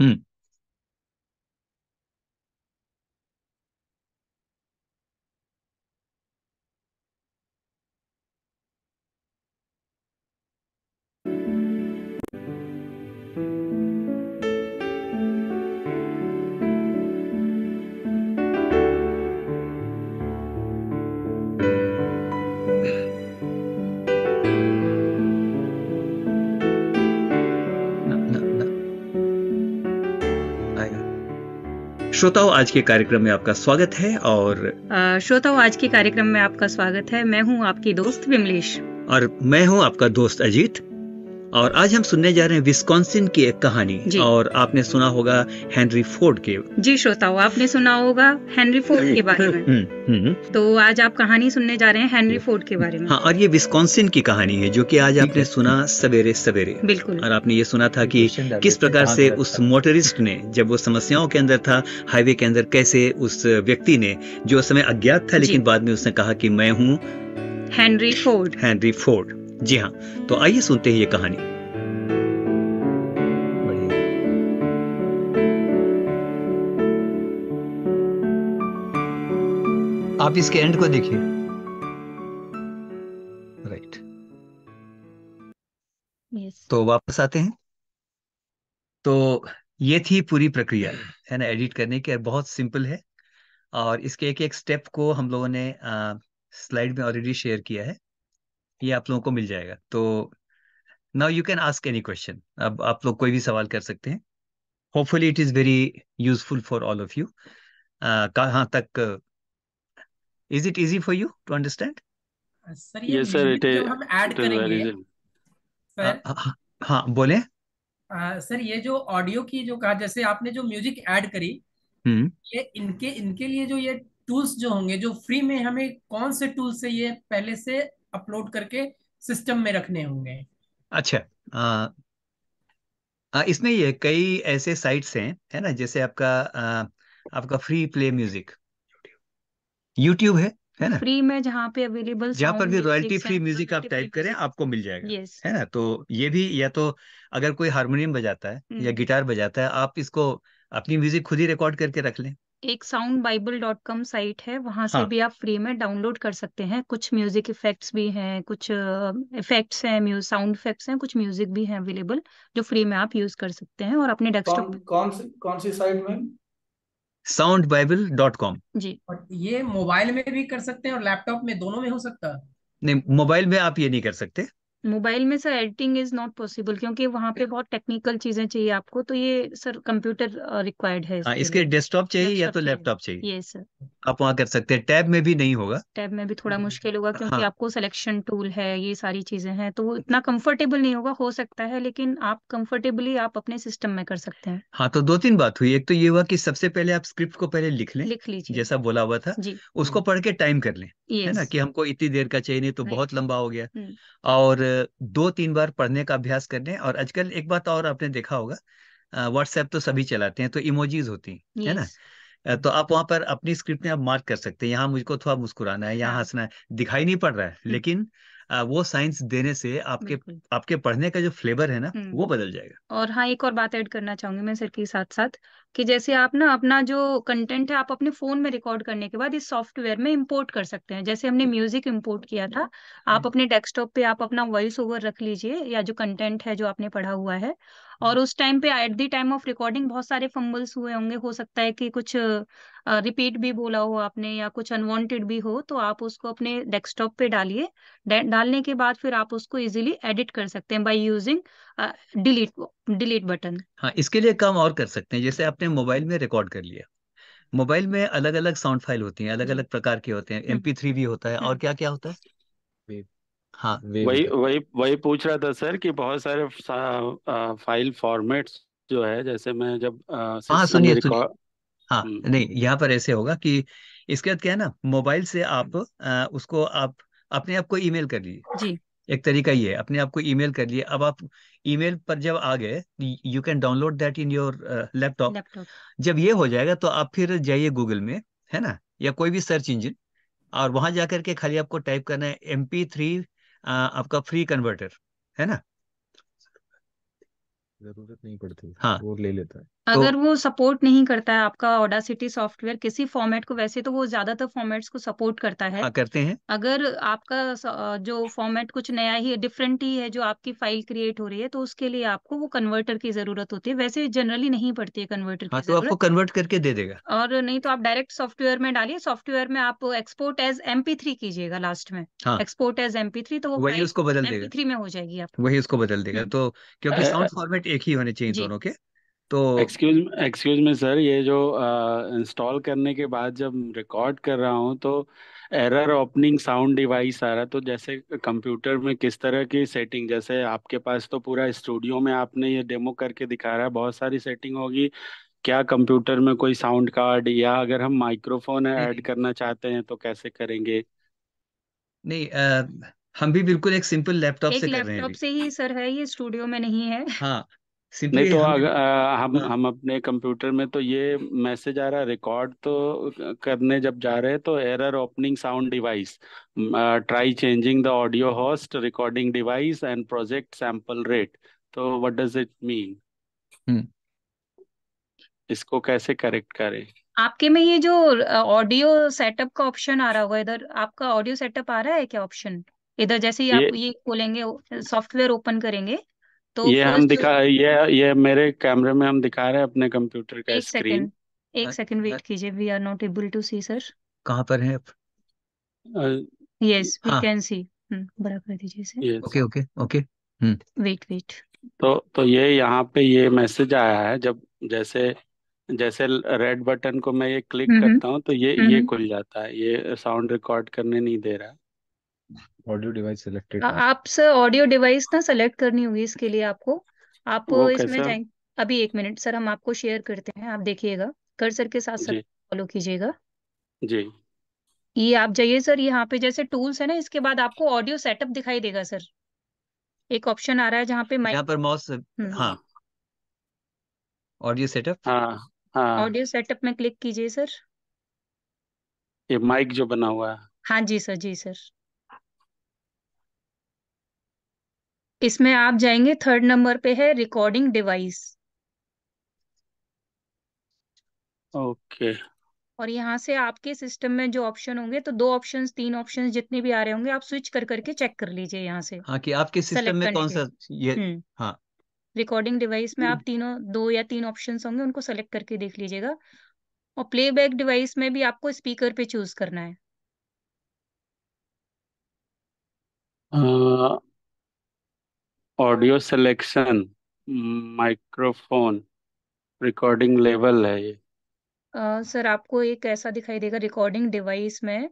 सर श्रोताओं आज के कार्यक्रम में आपका स्वागत है और श्रोताओं आज के कार्यक्रम में आपका स्वागत है। मैं हूँ आपकी दोस्त विमलेश। और मैं हूँ आपका दोस्त अजीत। और आज हम सुनने जा रहे हैं विस्कॉन्सिन की एक कहानी। और आपने सुना होगा हेनरी फोर्ड के। जी श्रोताओ आपने सुना होगा हेनरी फोर्ड के बारे में। हम्म हम्म तो आज आप कहानी सुनने जा रहे हैं हेनरी फोर्ड के बारे में। हाँ और ये विस्कॉन्सिन की कहानी है जो कि आज आपने सुना सवेरे सवेरे। बिल्कुल। और आपने ये सुना था कि किस प्रकार से उस मोटरिस्ट ने जब वो समस्याओं के अंदर था हाईवे के अंदर कैसे उस व्यक्ति ने जो उस समय अज्ञात था लेकिन बाद में उसने कहा कि मैं हूँ हेनरी फोर्ड। Henry Ford. जी हाँ तो आइए सुनते हैं ये कहानी। आप इसके एंड को देखिए। राइट तो वापस आते हैं। तो ये थी पूरी प्रक्रिया है ना एडिट करने की बहुत सिंपल है। और इसके एक एक स्टेप को हम लोगों ने स्लाइड में ऑलरेडी शेयर किया है। ये आप लोगों को मिल जाएगा। तो now you can ask any question अब आप लोग कोई भी सवाल कर सकते हैं। Hopefully it is very useful for all of you कहाँ तक is it easy for you to understand sir ये हम ऐड is very करेंगे सर। हाँ बोले। सर ये जो ऑडियो की जो कहा जैसे आपने जो म्यूज़िक ऐड करी हम्म। ये इनके इनके लिए जो ये टूल्स जो होंगे जो फ्री में हमें कौन से टूल से ये पहले से अपलोड करके सिस्टम में रखने होंगे। अच्छा आ, आ, इसमें ये कई ऐसे साइट्स हैं है ना जैसे आपका आ, आपका फ्री प्ले म्यूज़िक यूट्यूब है है ना? फ्री में जहाँ पे अवेलेबल जहाँ पर भी रॉयल्टी फ्री म्यूज़िक आप टाइप करें आपको मिल जाएगा यस है ना? तो ये भी या तो अगर कोई हारमोनियम बजाता है या हम्म। गिटार बजाता है आप इसको अपनी म्यूज़िक खुद ही रिकॉर्ड करके रख लें। एक Sound Bible dot com site है वहाँ से हाँ। भी आप फ्री में डाउनलोड कर सकते हैं। कुछ म्यूज़िक इफेक्ट्स भी हैं कुछ इफेक्ट्स हैं साउंड इफेक्ट्स हैं कुछ म्यूज़िक भी हैं अवेलेबल जो फ्री में आप यूज़ कर सकते हैं और अपने डेस्कटॉप कौन कौन सी कौन सी साइट में? साउंड बाइबल डॉट कॉम जी। और ये मोबाइल में भी कर सकते हैं और लैपटॉप में दोनों में हो सकता? है नहीं मोबाइल में आप ये नहीं कर सकते। मोबाइल में sir editing is not possible क्योंकि वहाँ पे बहुत टेक्निकल चीज़ें चाहिए आपको तो ये सर कंप्यूटर रिक्वायर्ड है हाँ इसके डेस्कटॉप चाहिए या तो लैपटॉप चाहिए? ये सर। आप वहाँ कर सकते हैं। टैब में भी नहीं होगा। टैब में भी थोड़ा मुश्किल होगा क्योंकि हाँ। आपको सिलेक्शन टूल है ये सारी चीज़ें हैं तो वो इतना कंफर्टेबल नहीं होगा हो सकता है लेकिन आप कंफर्टेबली आप अपने सिस्टम में कर सकते हैं। हाँ तो दो तीन बात हुई। एक तो ये हुआ कि सबसे पहले आप स्क्रिप्ट को पहले लिख लें लिख लीजिए। जैसा बोला हुआ था उसको पढ़ के टाइम कर लें है ना कि हमको इतनी देर का चाहिए नहीं तो बहुत लंबा हो गया। हम्म। और दो तीन बार पढ़ने का अभ्यास कर लें और आजकल एक बात और आपने देखा होगा व्हाट्सएप तो सभी चलाते हैं तो इमोजीज होती हैं है ना? तो आप वहाँ पर अपनी स्क्रिप्ट में आप मार्क कर सकते हैं यहाँ मुझको थोड़ा मुस्कुराना है यहाँ हाँ। हंसना है दिखाई नहीं पड़ रहा है हम्म। लेकिन वो साइंस देने से आपके आपके पढ़ने का जो फ्लेवर है ना हम्म। वो बदल जाएगा। और हाँ एक और बात ऐड करना चाहूँगी मैं सर के साथ साथ कि जैसे आप ना अपना जो कंटेंट है आप अपने फ़ोन में रिकॉर्ड करने के बाद इस सॉफ्टवेयर में इंपोर्ट कर सकते हैं। जैसे हमने म्यूज़िक इंपोर्ट किया था आप अपने डेस्कटॉप पे आप अपना वॉइस ओवर रख लीजिए या जो कंटेंट है जो आपने पढ़ा हुआ है और उस टाइम पे at the time of recording बहुत सारे फंबल्स हुए होंगे। हो सकता है कि कुछ रिपीट भी बोला हो आपने या कुछ अनवांटेड भी हो तो आप उसको अपने डेस्कटॉप पे डालिए। डालने के बाद फिर आप उसको इजीली एडिट कर सकते हैं by using delete delete button हाँ इसके लिए काम और कर सकते हैं। जैसे आपने मोबाइल में रिकॉर्ड कर लिया। मोबाइल में अलग अलग साउंड फ़ाइल होती हैं अलग अलग प्रकार के होते हैं। हम्म। एमपी थ्री भी होता है और हम्म। क्या क्या होता है? हाँ वही वही वही पूछ रहा था सर कि बहुत सारे आ, फ़ाइल फॉर्मेट्स जो है जैसे मैं जब हाँ सुनिए सुनिए। रिकॉर्ड हाँ नहीं यहाँ पर ऐसे होगा कि इसके बाद क्या है ना मोबाइल से आप अ, उसको आप अपने आप को ईमेल कर लीजिए। जी। एक तरीका ये है अपने आप को ईमेल कर लिए अब आप ईमेल पर जब आ गए you can download that in your laptop. Laptop. जब ये हो जाएगा तो आप फिर जाइए गूगल में है ना या कोई भी सर्च इंजन और वहाँ जाकर के खाली आपको टाइप करना है एम पी थ्री आपका फ्री कन्वर्टर है ना? ज़रूरत नहीं पड़ती हाँ। वो ले लेता है। तो अगर वो सपोर्ट नहीं करता है आपका ऑडासिटी सॉफ्टवेयर किसी फॉर्मेट को वैसे तो वो ज़्यादातर फॉर्मेट्स को सपोर्ट करता है। हाँ करते हैं। अगर आपका जो फॉर्मेट कुछ नया ही डिफरेंट ही है जो आपकी फ़ाइल क्रिएट हो रही है तो उसके लिए आपको वो कन्वर्टर की ज़रूरत होती है। वैसे जनरली नहीं पड़ती है कन्वर्टर हाँ की तो आपको कन्वर्ट करके दे देगा। और नहीं तो आप डायरेक्ट सॉफ्टवेयर में डालिए सॉफ्टवेयर में आप एक्सपोर्ट एज एमपी थ्री कीजिएगा लास्ट में। हाँ। एक्सपोर्ट एज एमपी थ्री तो वो वही उसको बदल देगा। थ्री में हो जाएगी आप वही उसको बदल देगा। तो क्योंकि साउंड फॉर्मेट एक ही होने चाहिए दोनों के। तो एक्सक्यूज एक्सक्यूज में सर ये जो इंस्टॉल करने के बाद जब रिकॉर्ड कर रहा हूँ तो एरर ओपनिंग साउंड डिवाइस आ रहा तो जैसे कंप्यूटर में किस तरह की सेटिंग जैसे आपके पास तो पूरा स्टूडियो में आपने ये डेमो करके दिखा रहा है बहुत सारी सेटिंग होगी। क्या कंप्यूटर में कोई साउंड कार्ड या अगर हम माइक्रोफोन ऐड नहीं करना चाहते हैं तो कैसे करेंगे? नहीं अ, हम भी बिल्कुल एक सिंपल लैपटॉप एक से कर रहे हैं लैपटॉप अभी। से ही सर है ये स्टूडियो में नहीं है। हाँ नहीं तो हमने अग, अ, हम हाँ। हम अपने कंप्यूटर में तो ये मैसेज आ रहा है रिकॉर्ड तो करने जब जा रहे हैं तो error opening sound device. Try changing the audio host recording device and project sample rate. तो what does it mean? Hmm. इसको कैसे करेक्ट करें? आपके में ये जो ऑडियो सेटअप का ऑप्शन आ रहा होगा इधर आपका ऑडियो सेटअप आ रहा है क्या ऑप्शन? इधर जैसे ही आप ये खोलेंगे सॉफ्टवेयर ओपन करेंगे तो ये हम फ़र्स्ट दिखा ये ये मेरे कैमरे में हम दिखा रहे हैं अपने कंप्यूटर का एक स्क्रीन। सेकंड एक अ- सेकंड अ- वेट कीजिए we are not able to see sir. कहाँ पर है आप? यस वी हाँ। Can see. बड़ा कर दीजिए इसे। ये okay okay okay. Hmm. Wait wait. तो तो ये यहाँ पे ये मैसेज आया है जब जैसे जैसे रेड बटन को मैं ये क्लिक हम्म करता हूँ तो ये ये हम्म। खुल जाता है। ये साउंड रिकॉर्ड करने नहीं दे रहा। है ऑडियो डिवाइस सिलेक्टेड है आप सर ऑडियो डिवाइस ना सेलेक्ट करनी होगी इसके लिए आपको। आप वो इसमें जाएँगे अभी एक मिनट सर हम आपको शेयर करते हैं आप देखिएगा। कर्सर के साथ सर जी। फॉलो कीजिएगा। जी। ये आप जाइए सर यहाँ पे जैसे टूल्स है ना इसके बाद आपको ऑडियो सेटअप दिखाई देगा सर एक ऑप्शन आ रहा है जहाँ पे माइक यहाँ पर माउस हम्म। हाँ। ऑडियो सेटअप हाँ हाँ। ऑडियो सेटअप में क्लिक कीजिए सर ये माइक जो बना हुआ है। हाँ जी सर जी सर इसमें आप जाएँगे थर्ड नंबर पे है रिकॉर्डिंग डिवाइस ओके। और यहाँ से आपके सिस्टम में जो ऑप्शन होंगे तो दो ऑप्शंस तीन ऑप्शंस जितने भी आ रहे होंगे आप स्विच कर करके चेक कर लीजिए यहाँ से। हाँ कि आपके सिस्टम में कौन सा ये हम्म। हाँ। रिकॉर्डिंग डिवाइस में आप तीनों दो या तीन ऑप्शंस होंगे उनको सेलेक्ट करके देख लीजिएगा। और प्लेबैक डिवाइस में भी आपको स्पीकर पे चूज़ करना है। Audio selection microphone recording level है ये। अ, सर आपको एक ऐसा दिखाई देगा रिकॉर्डिंग डिवाइस में।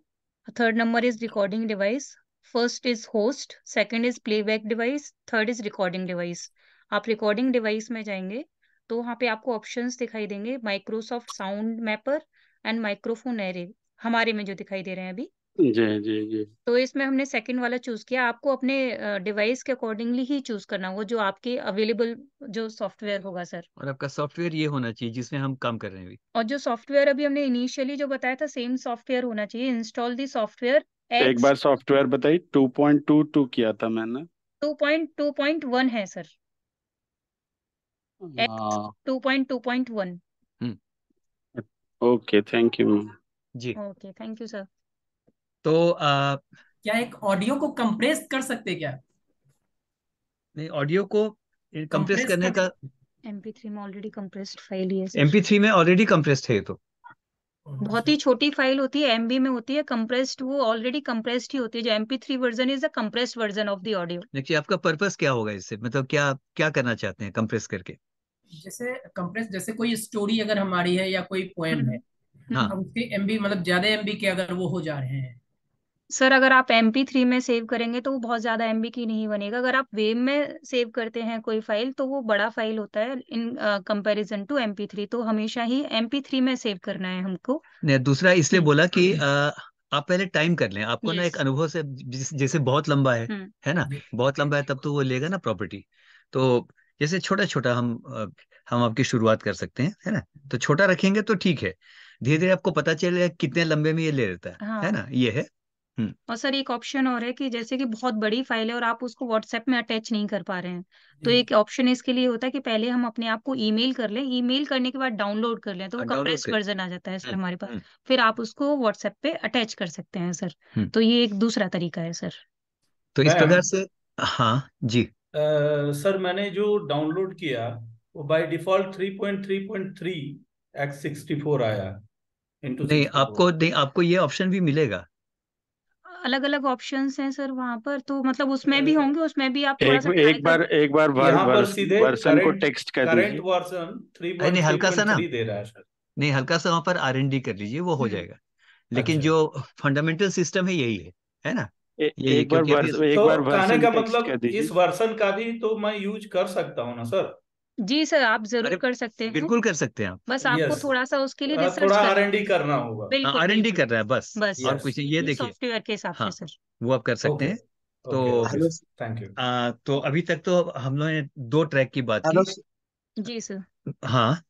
Third number is recording device first is host second is playback device third is recording device. आप रिकॉर्डिंग डिवाइस में जाएँगे तो वहाँ पे आपको ऑप्शंस दिखाई देंगे Microsoft sound mapper and microphone array हमारे में जो दिखाई दे रहे हैं अभी। जी जी जी। तो इसमें हमने सेकंड वाला चूज़ किया। आपको अपने डिवाइस के अकॉर्डिंगली ही चूज़ करना होगा जो आपके अवेलेबल जो सॉफ्टवेयर होगा सर और आपका सॉफ्टवेयर ये होना चाहिए जिसमें हम काम कर रहे हैं अभी। और जो सॉफ्टवेयर अभी हमने इनिशियली जो बताया था सेम सॉफ्टवेयर होना चाहिए। इंस्टॉल दी सॉफ्टवेयर एक बार सॉफ्टवेयर बताइए टू पॉइंट टू टू किया था मैंने। Two point two point one है सर एक्स हाँ। Two point two point one okay thank you ma'am ji. Okay thank you sir तो आ, क्या एक ऑडियो को कंप्रेस कर सकते क्या? नहीं ऑडियो को कंप्रेस करने कर का एमपी थ्री में ऑलरेडी कंप्रेस्ड फ़ाइल ही है सर। एमपी थ्री में ऑलरेडी कंप्रेस्ड है तो। बहुत ही छोटी फ़ाइल होती है एमबी में होती है कंप्रेस्ड वो ऑलरेडी कंप्रेस्ड ही होती है जो MP three version is the compressed version of the audio देखिए आपका पर्पस क्या होगा इससे? मतलब क्या क्या करना चाहते हैं कंप्रेस करके? जैसे कंप्रेस जैसे कोई स्टोरी अगर हमारी है या कोई पोएम है हाँ। अब उसके एमबी मतलब ज़्यादा एमबी के अगर वो हो जा रहे हैं सर अगर आप एम पी थ्री में सेव करेंगे तो वो बहुत ज़्यादा एमबी की नहीं बनेगा। अगर आप वेब में सेव करते हैं कोई फ़ाइल तो वो बड़ा फ़ाइल होता है in comparison to M P three तो हमेशा ही एम पी थ्री में सेव करना है हमको। नहीं दूसरा इसलिए हम्म। बोला कि आ, आप पहले टाइम कर लें। आपको ना एक अनुभव से जैसे बहुत लंबा है हम्म। है ना? बहुत लंबा है तब तो वो लेगा ना प्रॉपर्टी तो जैसे छोटा छोटा हम हम आपकी शुरुआत कर सकते हैं है ना? तो छोटा रखेंगे तो ठीक है। धीरे धीरे आपको पता चलेगा कितने लंबे में ये ले लेता है है हाँ। ना? ये है। और सर एक ऑप्शन और है कि जैसे कि बहुत बड़ी फ़ाइल है और आप उसको व्हाट्सएप में अटैच नहीं कर पा रहे हैं। तो जी। एक ऑप्शन इसके लिए होता है कि पहले हम अपने आप को ईमेल कर लें ईमेल करने के बाद डाउनलोड कर लें तो वो हाँ, डाउनलोड कंप्रेस कर वर्जन आ जाता है सर हम्म, हमारे पास। हम्म, फिर आप उसको व्हाट्सएप पे अटैच कर सकते हैं सर। हम्म। तो ये एक दूसरा तरीका है सर। तो इस मैम प्रकार से हाँ जी। अ, सर मैंने जो डाउनलोड किया वो by default 3.3.3 X sixty four आया इंटू नहीं सिक्सटी आपको नहीं आपको ये ऑप्शन भी मिलेगा। अलग अलग ऑप्शंस हैं सर वहाँ पर तो मतलब उसमें भी होंगे उसमें भी आप थोड़ा एक सा एक बार एक बार पर सीधे वर्सन को टेक्स्ट कर करंट दीजिए। वर्जन अरे नहीं हल्का सा ना। दे रहा है सर। नहीं हल्का सा वहाँ पर आर एन डी कर लीजिए वो हो हम्म। जाएगा। लेकिन अच्छा। जो फंडामेंटल सिस्टम है यही है है ना? ए, एक बार वर्स, एक तो बार कहने वर्सन का मतलब इस वर्जन का भी तो मैं यूज़ कर सकता हूँ ना सर? जी सर आप ज़रूर कर सकते हैं। बिल्कुल कर सकते हैं आप। बस आपको यस थोड़ा सा उसके लिए रिसर्च आर एन होगा डी करना होगा। आर एन डी कर रहा है बस। बस और कुछ ये देखिए। सॉफ्टवेयर के हिसाब हाँ से सर। वो आप कर सकते हैं। तो थैंक यू आ, तो अभी तक तो हम लोगों ने दो ट्रैक की बात की। जी सर। हाँ।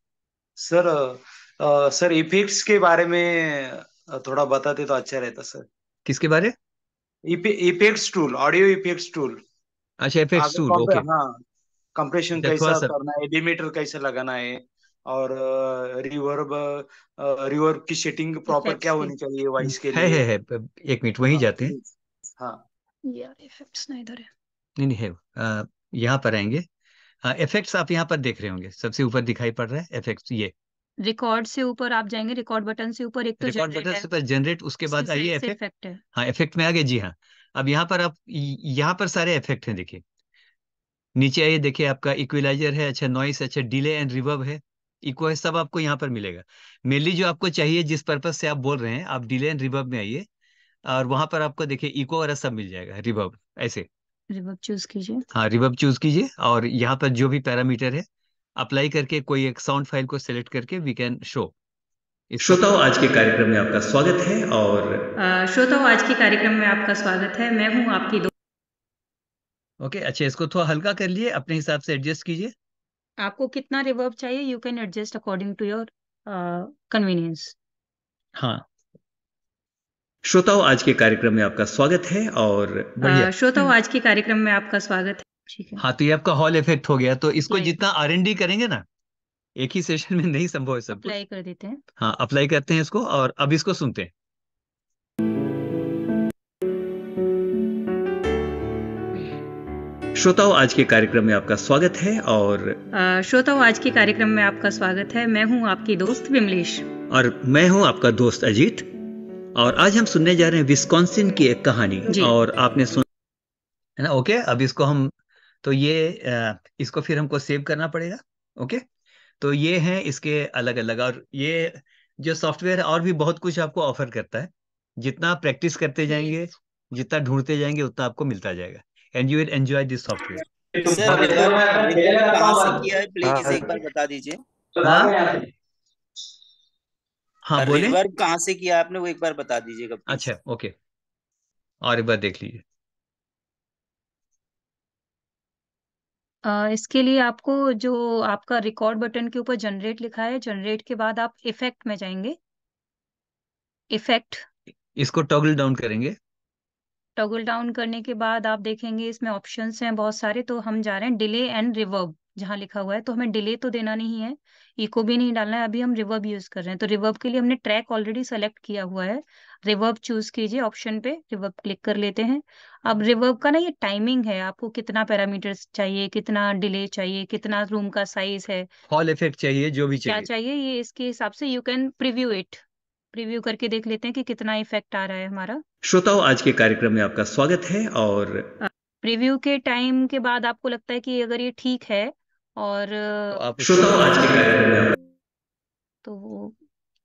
सर सर इफेक्ट्स के बारे में थोड़ा बताते तो अच्छा रहता सर। किसके बारे? Effects tool audio effects tool अच्छा एफएक्स आगे टूल ओके। हाँ कंप्रेशन कैसा सा करना है लिमिटर कैसे लगाना है और रिवर्ब रिवर्ब की सेटिंग प्रॉपर क्या होनी चाहिए वॉइस के है है लिए है एक मिनट वहीं हाँ जाते हैं। हाँ। यार इफेक्ट्स ना इधर है। नहीं नहीं है यहाँ पर आएँगे। इफेक्ट्स आप यहाँ पर देख रहे होंगे। सबसे ऊपर दिखाई पड़ रहा है इफेक्ट्स ये। रिकॉर्ड से ऊपर आप जाएँगे रिकॉर्ड बटन से ऊपर एक तो रिकॉर्ड जनरेट बटन से पर जनरेट उसके बाद आइए इफ़ेक्ट इफ़ेक्ट है। हाँ इफ़ेक्ट में आ गए जी हाँ। अब यहाँ पर आप यहाँ पर सारे इफ़ेक्ट हैं देखिए। नीचे आइए देखिए आपका इक्विलाइजर है अच्छा नॉइस अच्छा डिले एंड रिवर्ब है इक्व है सब आपको यहाँ पर मिलेगा। मेनली जो आपको चाहिए जिस पर्पज से आप बोल रहे हैं आप डिले एंड रिवर्ब में आइए और वहाँ पर आपको देखिए इको और सब मिल जाएगा रिवर्ब ऐसे। रिवर्ब चूज़ कीजिए। हाँ रिवर्ब चूज़ कीजिए और यहाँ पर जो भी पैरामीटर है अप्लाई करके कोई एक साउंड फ़ाइल को सिलेक्ट करके वी कैन शो श्रोताओं आज के कार्यक्रम में आपका स्वागत है और श्रोताओं आज के कार्यक्रम में आपका स्वागत है। मैं हूँ आपकी दो ओके अच्छा इसको थोड़ा हल्का कर लिए अपने हिसाब से एडजस्ट कीजिए। आपको कितना रिवर्ब चाहिए? You can adjust according to your convenience हाँ। श्रोताओं आज के कार्यक्रम में आपका स्वागत है और बढ़िया। श्रोताओं आज के कार्यक्रम में आपका स्वागत है। ठीक है। हाँ तो ये आपका हॉल इफ़ेक्ट हो गया तो इसको जितना आर एन डी करेंगे ना एक ही सेशन में नहीं संभव है सब अप्लाई कर देते हैं। हाँ अप्लाई करते हैं इसको और अब इसको सुनते हैं। श्रोताओं आज के कार्यक्रम में आपका स्वागत है और श्रोताओं आज के कार्यक्रम में आपका स्वागत है। मैं हूँ आपकी दोस्त विमलेश। और मैं हूँ आपका दोस्त अजीत। और आज हम सुनने जा रहे हैं विस्कॉन्सिन की एक कहानी। और आपने सुन है ना? ओके अब इसको हम तो ये इसको फिर हमको सेव करना पड़ेगा। ओके तो ये है इसके अलग अलग और ये जो सॉफ्टवेयर और भी बहुत कुछ आपको ऑफ़र करता है। जितना प्रैक्टिस करते जाएँगे जितना ढूंढते जाएँगे उतना आपको मिलता जाएगा। And you will enjoy this software sir कहाँ से किया है प्लीज़ एक बार बता दीजिए। हाँ? हाँ बोले। रिवर्ब कहाँ से किया आपने वो एक बार बता दीजिएगा अच्छा ओके। और एक बार देख लीजिए। इसके लिए आपको जो आपका रिकॉर्ड बटन के ऊपर जनरेट लिखा है जनरेट के बाद आप इफ़ेक्ट में जाएँगे। इफ़ेक्ट इसको टॉगल डाउन करेंगे। टॉगल डाउन करने के बाद आप देखेंगे इसमें ऑप्शन हैं बहुत सारे तो हम जा रहे हैं डिले एंड रिवर्ब जहाँ लिखा हुआ है। तो हमें डिले तो देना नहीं है इको भी नहीं डालना है अभी हम रिवर्ब यूज़ कर रहे हैं। तो रिवर्ब के लिए हमने ट्रैक ऑलरेडी सेलेक्ट किया हुआ है। रिवर्ब चूज़ कीजिए ऑप्शन पे रिवर्ब क्लिक कर लेते हैं। अब रिवर्ब का ना ये टाइमिंग है आपको कितना पैरामीटर्स चाहिए कितना डिले चाहिए कितना रूम का साइज़ है हॉल इफ़ेक्ट चाहिए जो भी चाहिए क्या चाहिए। चाहिए ये इसके हिसाब से you can preview it preview करके देख लेते हैं कि कितना इफ़ेक्ट आ रहा है हमारा। श्रोताओं आज के कार्यक्रम में आपका स्वागत है और प्रीव्यू के टाइम के बाद आपको लगता है कि अगर ये ठीक है और तो आप श्रोताओं आज के कार्यक्रम में तो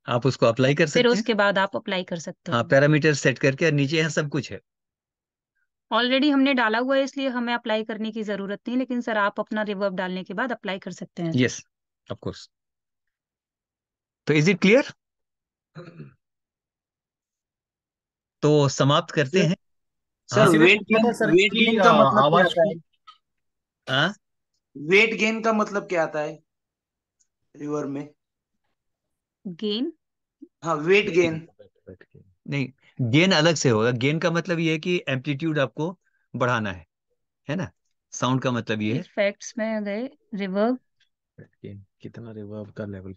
आप उसको अप्लाई कर सकते हैं? उसके बाद आप अप्लाई कर सकते हाँ। पैरामीटर सेट करके और नीचे यहाँ सब कुछ है। ऑलरेडी हमने डाला हुआ है इसलिए हमें अप्लाई करने की ज़रूरत नहीं लेकिन सर आप अपना रिवर्ब डालने के बाद अप्लाई कर सकते हैं। यस ऑफ़ कोर्स तो इज़ इट क्लियर तो समाप्त करते हैं। Sir wet gain sir wet gain का आ, मतलब क्या आवाज़ आता है? हाँ? वेट गेन का मतलब क्या आता है? रिवर में। गेन हाँ वेट गेन नहीं गेन अलग से होगा। गेन का मतलब ये है कि एम्पलीट्यूड आपको बढ़ाना है है ना? साउंड का मतलब ये है। इफेक्ट्स में गए रिवर्ब कितना रिवर्ब का लेवल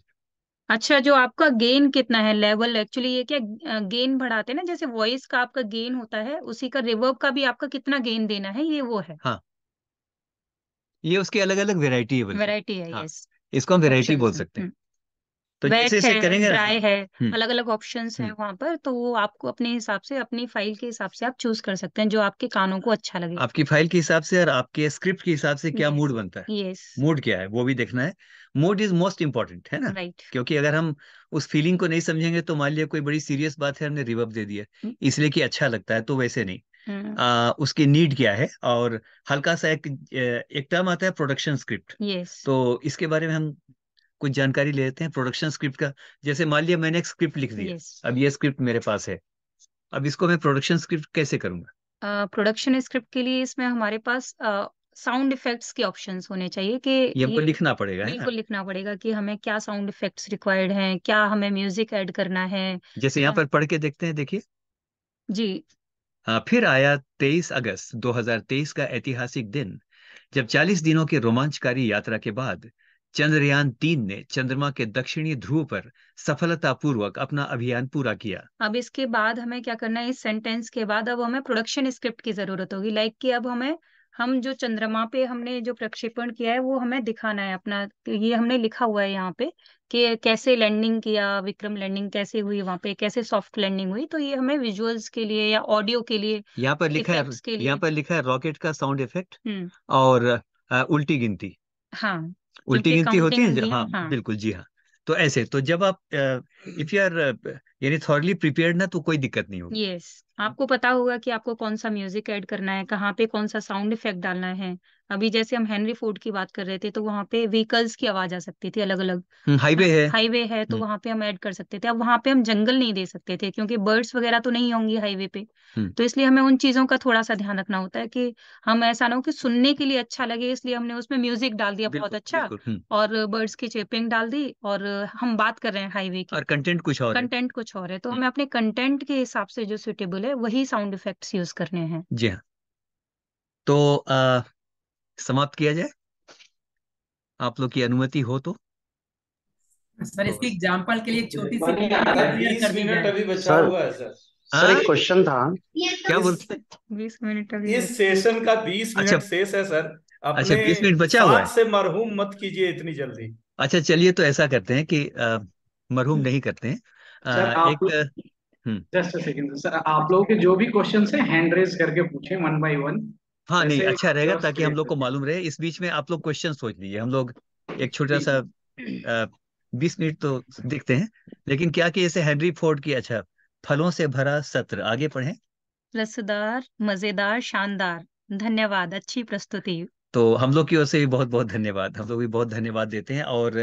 अच्छा जो आपका गेन कितना है लेवल एक्चुअली ये क्या गेन बढ़ाते हैं ना जैसे वॉइस का आपका गेन होता है उसी का रिवर्ब का भी आपका कितना गेन देना है ये वो है। हाँ। ये उसकी अलग अलग वेराइटी है बल्कि। वैरायटी है हाँ, यस इसको हम वेराइटी बोल है सकते हैं। हम्म। तो वेट जैसे है करेंगे ना। ड्राई है हम्म। अलग अलग ऑप्शंस हैं हम्म। वहाँ पर तो वो आपको अपने हिसाब से अपनी फ़ाइल के हिसाब से आप चूज़ कर सकते हैं जो आपके कानों को अच्छा लगे। आपकी फ़ाइल के हिसाब से और आपके स्क्रिप्ट के हिसाब से क्या यस मूड बनता है। यस मूड क्या है वो भी देखना है। मूड इज़ मोस्ट इम्पोर्टेंट है ना? राइट क्योंकि अगर हम उस फीलिंग को नहीं समझेंगे तो मान लिया कोई बड़ी सीरियस बात है हमने रिवर्ब दे दिया इसलिए कि अच्छा लगता है तो वैसे नहीं। आ, उसकी नीड क्या है? और हल्का सा एक एक टर्म आता है प्रोडक्शन स्क्रिप्ट यस तो इसके बारे में हम कुछ जानकारी ले लेते हैं प्रोडक्शन स्क्रिप्ट का। जैसे मान लिया मैंने एक स्क्रिप्ट लिख दिया यस अब ये स्क्रिप्ट मेरे पास है। अब इसको मैं प्रोडक्शन स्क्रिप्ट कैसे करूँगा? प्रोडक्शन स्क्रिप्ट के लिए इसमें हमारे पास साउंड इफेक्ट्स के ऑप्शंस होने चाहिए कि ये हमको लिखना पड़ेगा है ना? बिल्कुल लिखना पड़ेगा कि हमें क्या साउंड इफेक्ट्स रिक्वायर्ड हैं क्या हमें म्यूज़िक ऐड करना है जैसे यहाँ पर पढ़ के देखते हैं देखिए। जी। हाँ फिर आया 23 अगस्त 2023 का ऐतिहासिक दिन। जब 40 दिनों की रोमांचकारी यात्रा के बाद चंद्रयान तीन ने चंद्रमा के दक्षिणी ध्रुव पर सफलतापूर्वक अपना अभियान पूरा किया। अब इसके बाद हमें क्या करना है? इस सेंटेंस के बाद अब हमें प्रोडक्शन स्क्रिप्ट की ज़रूरत होगी। लाइक कि अब हमें हम जो चंद्रमा पे हमने जो प्रक्षेपण किया है वो हमें दिखाना है अपना तो ये हमने लिखा हुआ है यहाँ पे कि कैसे लैंडिंग किया विक्रम लैंडिंग कैसे हुई वहाँ पे कैसे सॉफ्ट लैंडिंग हुई तो ये हमें विजुअल्स के लिए या ऑडियो के लिए यहाँ पर लिखा है यहाँ पर लिखा है रॉकेट का साउंड इफ़ेक्ट हम्म। और अ, उल्टी गिनती। हाँ उल्टी गिनती होती है हाँ हाँ। बिल्कुल जी हाँ। तो ऐसे तो जब आप इफ़ यू आर यानी थॉरली प्रिपेयर्ड ना तो कोई दिक्कत नहीं होगी। यस आपको पता होगा कि आपको कौन सा म्यूज़िक ऐड करना है कहाँ पे कौन सा साउंड इफ़ेक्ट डालना है। अभी जैसे हम हेनरी फोर्ड की बात कर रहे थे तो वहाँ पे व्हीकल्स की आवाज़ आ सकती थी अलग अलग हाईवे है। हाईवे है तो वहाँ पे हम ऐड कर सकते थे। अब वहाँ पे हम जंगल नहीं दे सकते थे क्योंकि बर्ड्स वगैरह तो नहीं होंगी हाईवे पे। हम्म। तो इसलिए हमें उन चीज़ों का थोड़ा सा ध्यान रखना होता है कि हम ऐसा ना हो कि सुनने के लिए अच्छा लगे इसलिए हमने उसमें म्यूज़िक डाल दिया बहुत अच्छा हम्म। और बर्ड्स की चेपिंग डाल दी और हम बात कर रहे हैं हाईवे की। और कंटेंट कुछ और कंटेंट कुछ और है तो हमें अपने कंटेंट के हिसाब से जो सुटेबल है वही साउंड इफेक्ट्स यूज़ करने हैं। जी हाँ। तो अ, समाप्त किया जाए? आप लोग की अनुमति हो तो। सर तो इसकी एग्जांपल के लिए एक छोटी सी है मिनट अभी बचा हुआ है सर। सर हाँ? एक क्वेश्चन था क्या बोलते? हैं बीस मिनट अभी इस सेशन का बीस मिनट अच्छा शेष है सर। अपने अच्छा बीस मिनट बचा हुआ है? से मरहूम मत कीजिए इतनी जल्दी। अच्छा चलिए तो ऐसा करते हैं कि मरहूम नहीं करते हैं। सर अ, एक जस्ट अ सेकंड सर आप लोगों के जो भी क्वेश्चन है हैंड रेज करके पूछे वन बाय वन हाँ नहीं अच्छा रहेगा ताकि हम लोग को मालूम रहे। इस बीच में आप लोग क्वेश्चन सोच लीजिए। हम लोग एक छोटा सा बीस मिनट तो देखते हैं। लेकिन क्या कि जैसे हेनरी फोर्ड की अच्छा फलों से भरा सत्र। आगे पढ़ें। रसदार मज़ेदार शानदार। धन्यवाद। अच्छी प्रस्तुति। तो हम लोग की ओर से भी बहुत बहुत धन्यवाद। हम लोग भी बहुत धन्यवाद देते हैं। और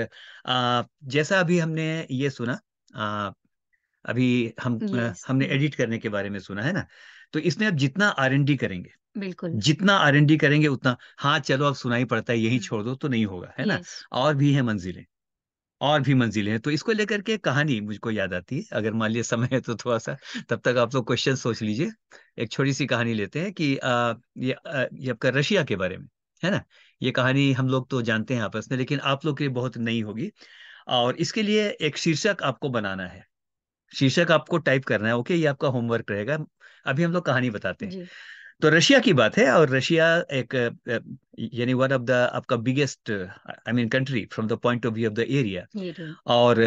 आ, जैसा अभी हमने ये सुना आ, अभी हम यस हमने एडिट करने के बारे में सुना है ना? तो इसमें अब जितना आर एन डी करेंगे बिल्कुल। जितना आर एन डी करेंगे उतना हाँ चलो अब सुनाई पड़ता है यही हम्म, छोड़ दो तो नहीं होगा है ना? यस और भी है मंजिलें और भी मंजिलें हैं। तो इसको लेकर के कहानी मुझको याद आती है अगर मान लिया समय है तो थोड़ा सा तब तक आप लोग क्वेश्चन सोच लीजिए। एक छोटी सी कहानी लेते हैं कि आ, ये आ, ये आपका रशिया के बारे में है ना? ये कहानी हम लोग तो जानते हैं आपस में लेकिन आप लोग के लिए बहुत नई होगी। और इसके लिए एक शीर्षक आपको बनाना है। शीर्षक आपको टाइप करना है ओके ये आपका होमवर्क रहेगा। अभी हम लोग कहानी बताते हैं। तो रशिया की बात है और रशिया एक यानी वन ऑफ़ द आपका biggest I mean country from the point of view of the area और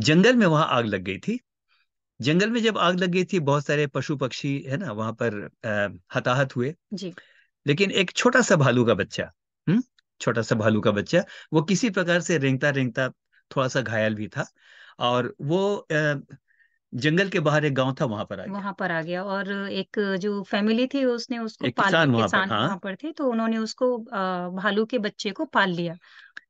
जंगल में वहाँ आग लग गई थी। जंगल में जब आग लग गई थी बहुत सारे पशु पक्षी है ना वहाँ पर हताहत हुए। जी। लेकिन एक छोटा सा भालू का बच्चा हम्म छोटा सा भालू का बच्चा वो किसी प्रकार से रेंगता रेंगता थोड़ा सा घायल भी था। और वो जंगल के बाहर एक गाँव था वहाँ पर आ गया। वहाँ पर आ गया और एक जो फैमिली थी उसने उसको एक पाल किसान वहाँ पर किसान हाँ। वहाँ पर थे तो उन्होंने उसको अ, भालू के बच्चे को पाल लिया।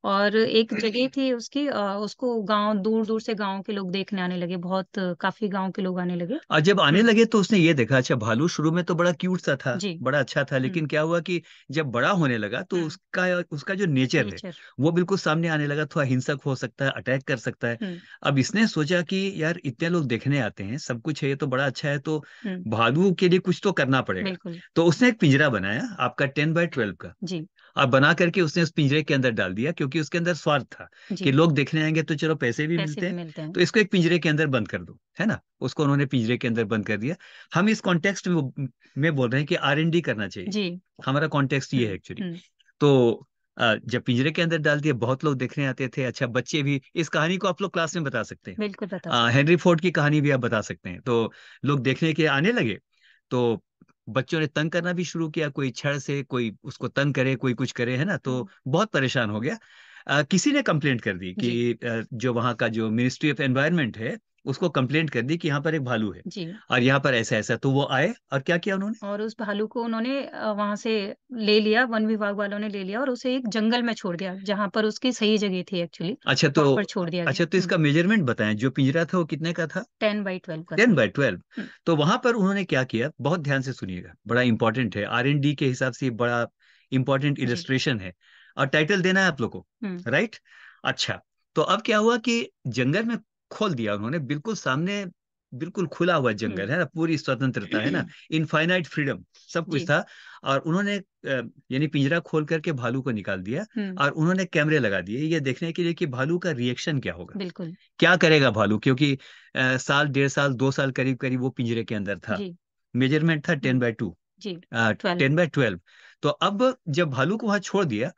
और एक जगह थी उसकी उसको गाँव दूर दूर से गाँव के लोग देखने आने लगे बहुत काफ़ी गाँव के लोग आने लगे। जब आने हम्म लगे तो उसने ये देखा अच्छा भालू शुरू में तो बड़ा क्यूट सा था बड़ा अच्छा था हम्म। लेकिन क्या हुआ कि जब बड़ा होने लगा तो हम्म। उसका उसका जो नेचर नेचर। है वो बिल्कुल सामने आने लगा थोड़ा हिंसक हो सकता है अटैक कर सकता है। हम्म। अब इसने सोचा कि यार इतने लोग देखने आते हैं सब कुछ है ये तो बड़ा अच्छा है तो भालू के लिए कुछ तो करना पड़ेगा। तो उसने एक पिंजरा बनाया आपका टेन बाय ट्वेल्व का। और बना करके उसने उस पिंजरे के अंदर डाल दिया क्योंकि उसके अंदर स्वार्थ था कि लोग देखने आएँगे तो चलो पैसे भी पैसे मिलते भी हैं मिलते हैं। तो इसको एक पिंजरे के अंदर बंद कर दो है ना? उसको उन्होंने पिंजरे के अंदर बंद कर दिया। हम इस कॉन्टेक्स्ट में में बोल रहे हैं कि आर एन डी करना चाहिए। जी। हमारा कॉन्टेक्स्ट ये है हम्म एक्चुअली हम्म। तो जब पिंजरे के अंदर डाल दिया बहुत लोग देखने आते थे अच्छा बच्चे भी इस कहानी को आप लोग क्लास में बता सकते हैं। बिल्कुल बता हेनरी फोर्ड की कहानी भी आप बता सकते हैं। तो लोग देखने के आने लगे तो बच्चों ने तंग करना भी शुरू किया कोई छड़ से कोई उसको तंग करे कोई कुछ करे है ना? तो बहुत परेशान हो गया। आ, किसी ने कंप्लेंट कर दी कि जो वहाँ का जो मिनिस्ट्री ऑफ़ एनवायरमेंट है उसको कंप्लेंट कर दी कि यहाँ पर एक भालू है। जी। और यहाँ पर ऐसा ऐसा तो वो आए और क्या किया उन्होंने? और उस भालू को उन्होंने वहाँ से ले लिया वन विभाग वालों ने ले लिया और उसे एक जंगल में छोड़ दिया जहाँ पर उसकी सही जगह थी एक्चुअली अच्छा तो पर छोड़ दिया अच्छा तो इसका मेज़रमेंट बताएँ जो पिंजरा था वो कितने का था? टेन बाई ट्वेल्व का टेन बाई ट्वेल्व। हम्म। तो वहाँ पर उन्होंने क्या किया? बहुत ध्यान से सुनिएगा बड़ा इंपॉर्टेंट है। आर के हिसाब से बड़ा इंपॉर्टेंट इलस्ट्रेशन है। और टाइटल देना है आप लोग को हम्म। राइट अच्छा तो अब क्या हुआ कि जंगल में खोल दिया उन्होंने बिल्कुल सामने बिल्कुल खुला हुआ जंगल हम्म। है ना पूरी स्वतंत्रता है ना इनफाइनाइट फ्रीडम सब कुछ था और उन्होंने यानी पिंजरा खोल करके भालू को निकाल दिया हम्म। और उन्होंने कैमरे लगा दिए ये देखने के लिए कि भालू का रिएक्शन क्या होगा। बिल्कुल। क्या करेगा भालू? क्योंकि अ, साल डेढ़ साल दो साल करीब करीब वो पिंजरे के अंदर था। मेज़रमेंट था ten by two. Ten by twelve. तो अब जब भालू को वहाँ छोड़ दिया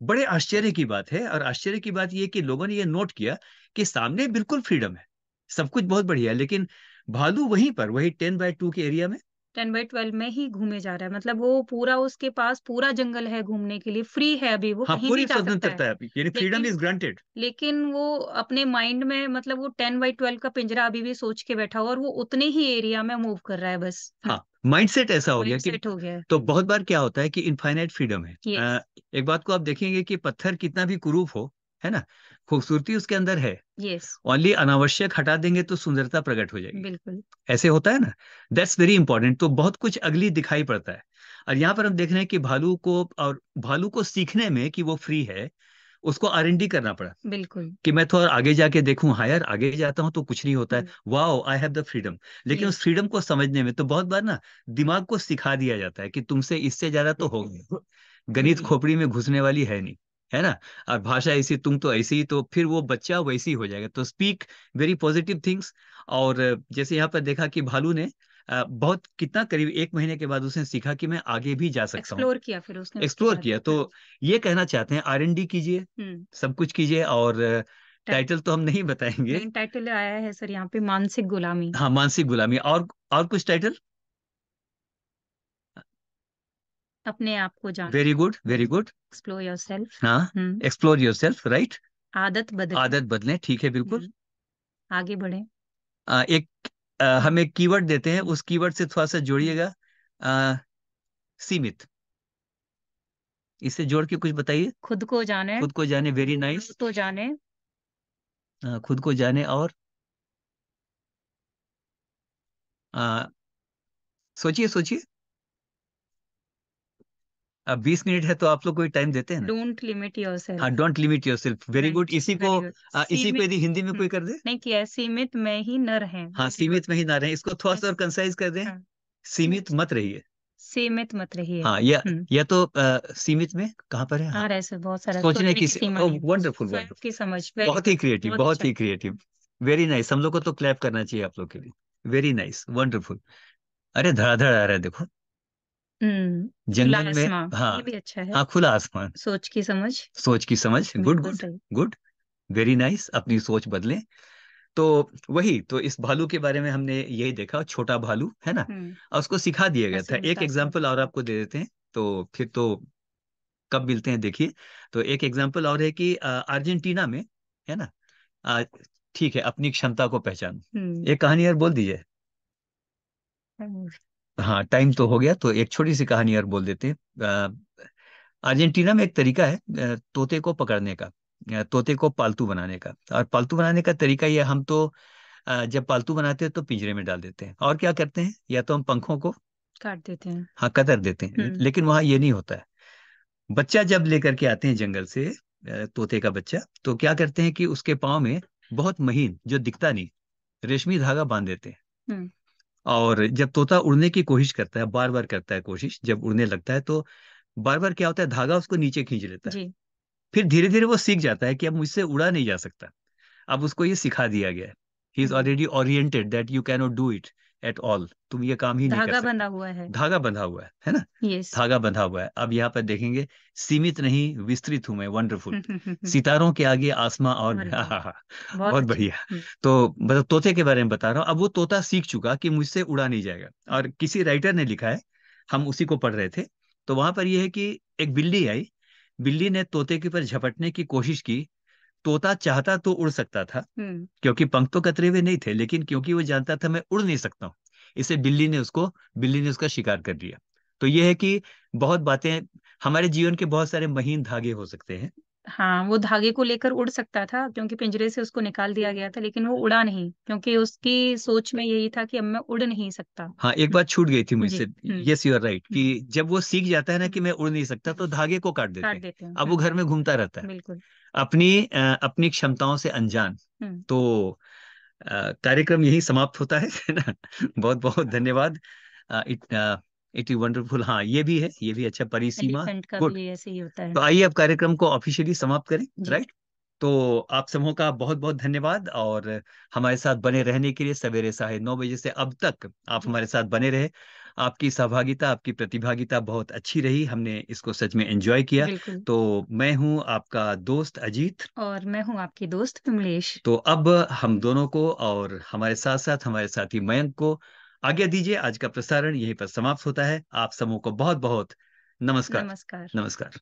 बड़े आश्चर्य की बात है और आश्चर्य की बात यह कि लोगों ने यह नोट किया कि सामने बिल्कुल फ्रीडम है। सब कुछ बहुत बढ़िया है लेकिन भालू वहीं पर वही टेन बाय टू के एरिया में? टेन बाई ट्वेल्व में ही घूमे जा रहा है। मतलब वो पूरा उसके पास पूरा जंगल है घूमने के लिए। फ्री है अभी वो हाँ कहीं पूरी भी जा सकता है स्वतंत्रता है अभी, यानी फ्रीडम इज़ ग्रांटेड लेकिन वो अपने माइंड में मतलब वो टेन बाई ट्वेल्व का पिंजरा अभी भी सोच के बैठा हुआ और वो उतने ही एरिया में मूव कर रहा है बस। हाँ माइंडसेट ऐसा हो गया कि हो गया। तो बहुत बार क्या होता है कि इनफाइनाइट फ्रीडम है। अ, एक बात को आप देखेंगे कि पत्थर कितना भी कुरूप हो है ना? खूबसूरती उसके अंदर है। ओनली अनावश्यक हटा देंगे तो सुंदरता प्रकट हो जाएगी। बिल्कुल। ऐसे होता है ना? दैट्स वेरी इंपॉर्टेंट तो बहुत कुछ अगली दिखाई पड़ता है। और यहाँ पर हम देख रहे हैं कि भालू को और भालू को सीखने में कि वो फ्री है उसको आर एन डी करना पड़ा। बिल्कुल। कि मैं थोड़ा आगे जाके देखूँ हाँ यार आगे जाता हूँ तो कुछ नहीं होता है। Wow I have the freedom लेकिन उस फ्रीडम को समझने में तो बहुत बार ना दिमाग को सिखा दिया जाता है कि तुमसे इससे ज़्यादा तो हो गणित खोपड़ी में घुसने वाली है नहीं। है ना? और भाषा ऐसी तुम तो ऐसी ही तो फिर वो बच्चा वैसी ही हो जाएगा। तो स्पीक वेरी पॉजिटिव थिंग्स और जैसे यहाँ पर देखा कि भालू ने बहुत कितना करीब एक महीने के बाद उसने सीखा कि मैं आगे भी जा सकता हूँ। एक्सप्लोर किया फिर उसने एक्सप्लोर किया। तो ये कहना चाहते हैं आर एन डी कीजिए हम्म। सब कुछ कीजिए और टाइटल तो हम नहीं बताएँगे। टाइटल आया है सर यहाँ पे मानसिक गुलामी। हाँ मानसिक गुलामी और और कुछ टाइटल अपने आप को जान very good very good explore yourself हाँ एक्सप्लोर योर सेल्फ राइट आदत बदले। आदत बदले ठीक है बिल्कुल। हम्म, आगे बढ़े। आ, एक आ, हम एक कीवर्ड देते हैं उस कीवर्ड से थोड़ा सा जोड़िएगा। सीमित। इसे जोड़ के कुछ बताइए। खुद को जाने। खुद को जाने वेरी नाइस तो जाने। आ, खुद को जाने और सोचिए सोचिए। अब बीस मिनट है तो आप लोग कोई टाइम देते हैं डोंट लिमिट योरसेल्फ हाँ don't limit yourself very good इसी को आ, इसी को यदि हिंदी में हम्म, कोई कर दे? नहीं किया सीमित में ही न रहें हाँ सीमित में ही ना रहे इसको थोड़ा सा और कंसाइज कर दें। हाँ सीमित मत रहिए। सीमित मत रहिए। हाँ या हम्म। या तो आ, सीमित में कहाँ पर है? आ हाँ रहा है बहुत सारा। सोचने की वंडरफुल की समझ बहुत ही क्रिएटिव बहुत अच्छा ही क्रिएटिव वेरी नाइस हम लोग को तो क्लैप करना चाहिए आप लोग के लिए। वेरी नाइस वंडरफुल अरे धड़ाधड़ आ रहा है देखो। हम्म खुला जंगल में आसमां हाँ ये भी अच्छा है। हाँ खुला आसमान सोच की समझ। सोच की समझ गुड बिल्कुल गुड सही। गुड वेरी नाइस अपनी सोच बदलें। तो वही तो इस भालू के बारे में हमने यही देखा छोटा भालू है ना? हम्म और उसको सिखा दिया गया था। एक है एग्ज़ाम्पल और आपको दे देते हैं तो फिर तो कब मिलते हैं देखिए। तो एक एग्ज़ाम्पल और है कि अ, अर्जेंटीना में है ना? अ, ठीक है अपनी क्षमता को पहचान। हम्म। एक कहानी और बोल दीजिए। हाँ टाइम तो हो गया तो एक छोटी सी कहानी और बोल देते हैं। अर्जेंटीना में एक तरीका है तोते को पकड़ने का तोते को पालतू बनाने का। और पालतू बनाने का तरीका ये हम तो जब पालतू बनाते हैं तो पिंजरे में डाल देते हैं। और क्या करते हैं? या तो हम पंखों को काट देते हैं। हाँ कतर देते हैं। हम्म। लेकिन वहाँ ये नहीं होता है। बच्चा जब लेकर के आते हैं जंगल से तोते का बच्चा तो क्या करते हैं कि उसके पाँव में बहुत महीन जो दिखता नहीं रेशमी धागा बाँध देते हैं। हम्म। और जब तोता उड़ने की कोशिश करता है बार बार करता है कोशिश जब उड़ने लगता है तो बार बार क्या होता है धागा उसको नीचे खींच लेता है। जी। फिर धीरे धीरे वो सीख जाता है कि अब मुझसे उड़ा नहीं जा सकता। अब उसको ये सिखा दिया गया है। ही। Is already oriented that you cannot do it at all तुम ये काम ही नहीं कर धागा सकते। बंधा हुआ है। धागा बंधा हुआ है है ना? यस धागा बंधा हुआ है। अब यहाँ पर देखेंगे सीमित नहीं विस्तृत हूँ मैं वंडरफुल सितारों के आगे आसमां और बहुत बहुत बढ़िया। हम्म। तो मतलब तोते के बारे में बता रहा हूँ। अब वो तोता सीख चुका कि मुझसे उड़ा नहीं जाएगा। और किसी राइटर ने लिखा है हम उसी को पढ़ रहे थे। तो वहाँ पर यह है कि एक बिल्ली आई। बिल्ली ने तोते के ऊपर झपटने की कोशिश की तोता चाहता तो उड़ सकता था हम्म। क्योंकि पंख तो कतरे हुए नहीं थे लेकिन क्योंकि वो जानता था मैं उड़ नहीं सकता हूँ इसे बिल्ली ने उसको बिल्ली ने उसका शिकार कर लिया तो ये है कि बहुत बातें हमारे जीवन के बहुत सारे महीन धागे हो सकते हैं हाँ वो धागे को लेकर उड़ सकता था क्योंकि पिंजरे से उसको निकाल दिया गया था लेकिन वो उड़ा नहीं क्योंकि उसकी सोच में यही था कि अब मैं उड़ नहीं सकता। हाँ एक बात छूट गई थी मुझसे यस यू आर राइट कि जब वो सीख जाता है ना कि मैं उड़ नहीं सकता तो धागे को काट देते काट देते हैं अब वो घर में घूमता रहता है। बिल्कुल। अपनी अपनी क्षमताओं से अनजान तो कार्यक्रम यही समाप्त होता है ना? बहुत बहुत धन्यवाद। इट वंडरफुल हाँ ये भी है ये भी अच्छा परिसीमा। गुड तो आइए अब कार्यक्रम को ऑफिशियली समाप्त करें राइट तो आप समूह का बहुत बहुत धन्यवाद और हमारे साथ बने रहने के लिए सवेरे साढ़े नौ बजे से अब तक आप हमारे साथ बने रहे। आपकी सहभागिता आपकी प्रतिभागिता बहुत अच्छी रही। हमने इसको सच में एंजॉय किया। तो मैं हूँ आपका दोस्त अजीत। और मैं हूँ आपकी दोस्त कमलेश। तो अब हम दोनों को और हमारे साथ साथ हमारे साथी मयंक को आज्ञा दीजिए आज का प्रसारण यहीं पर समाप्त होता है। आप समूह को बहुत बहुत नमस्कार। नमस्कार। नमस्कार।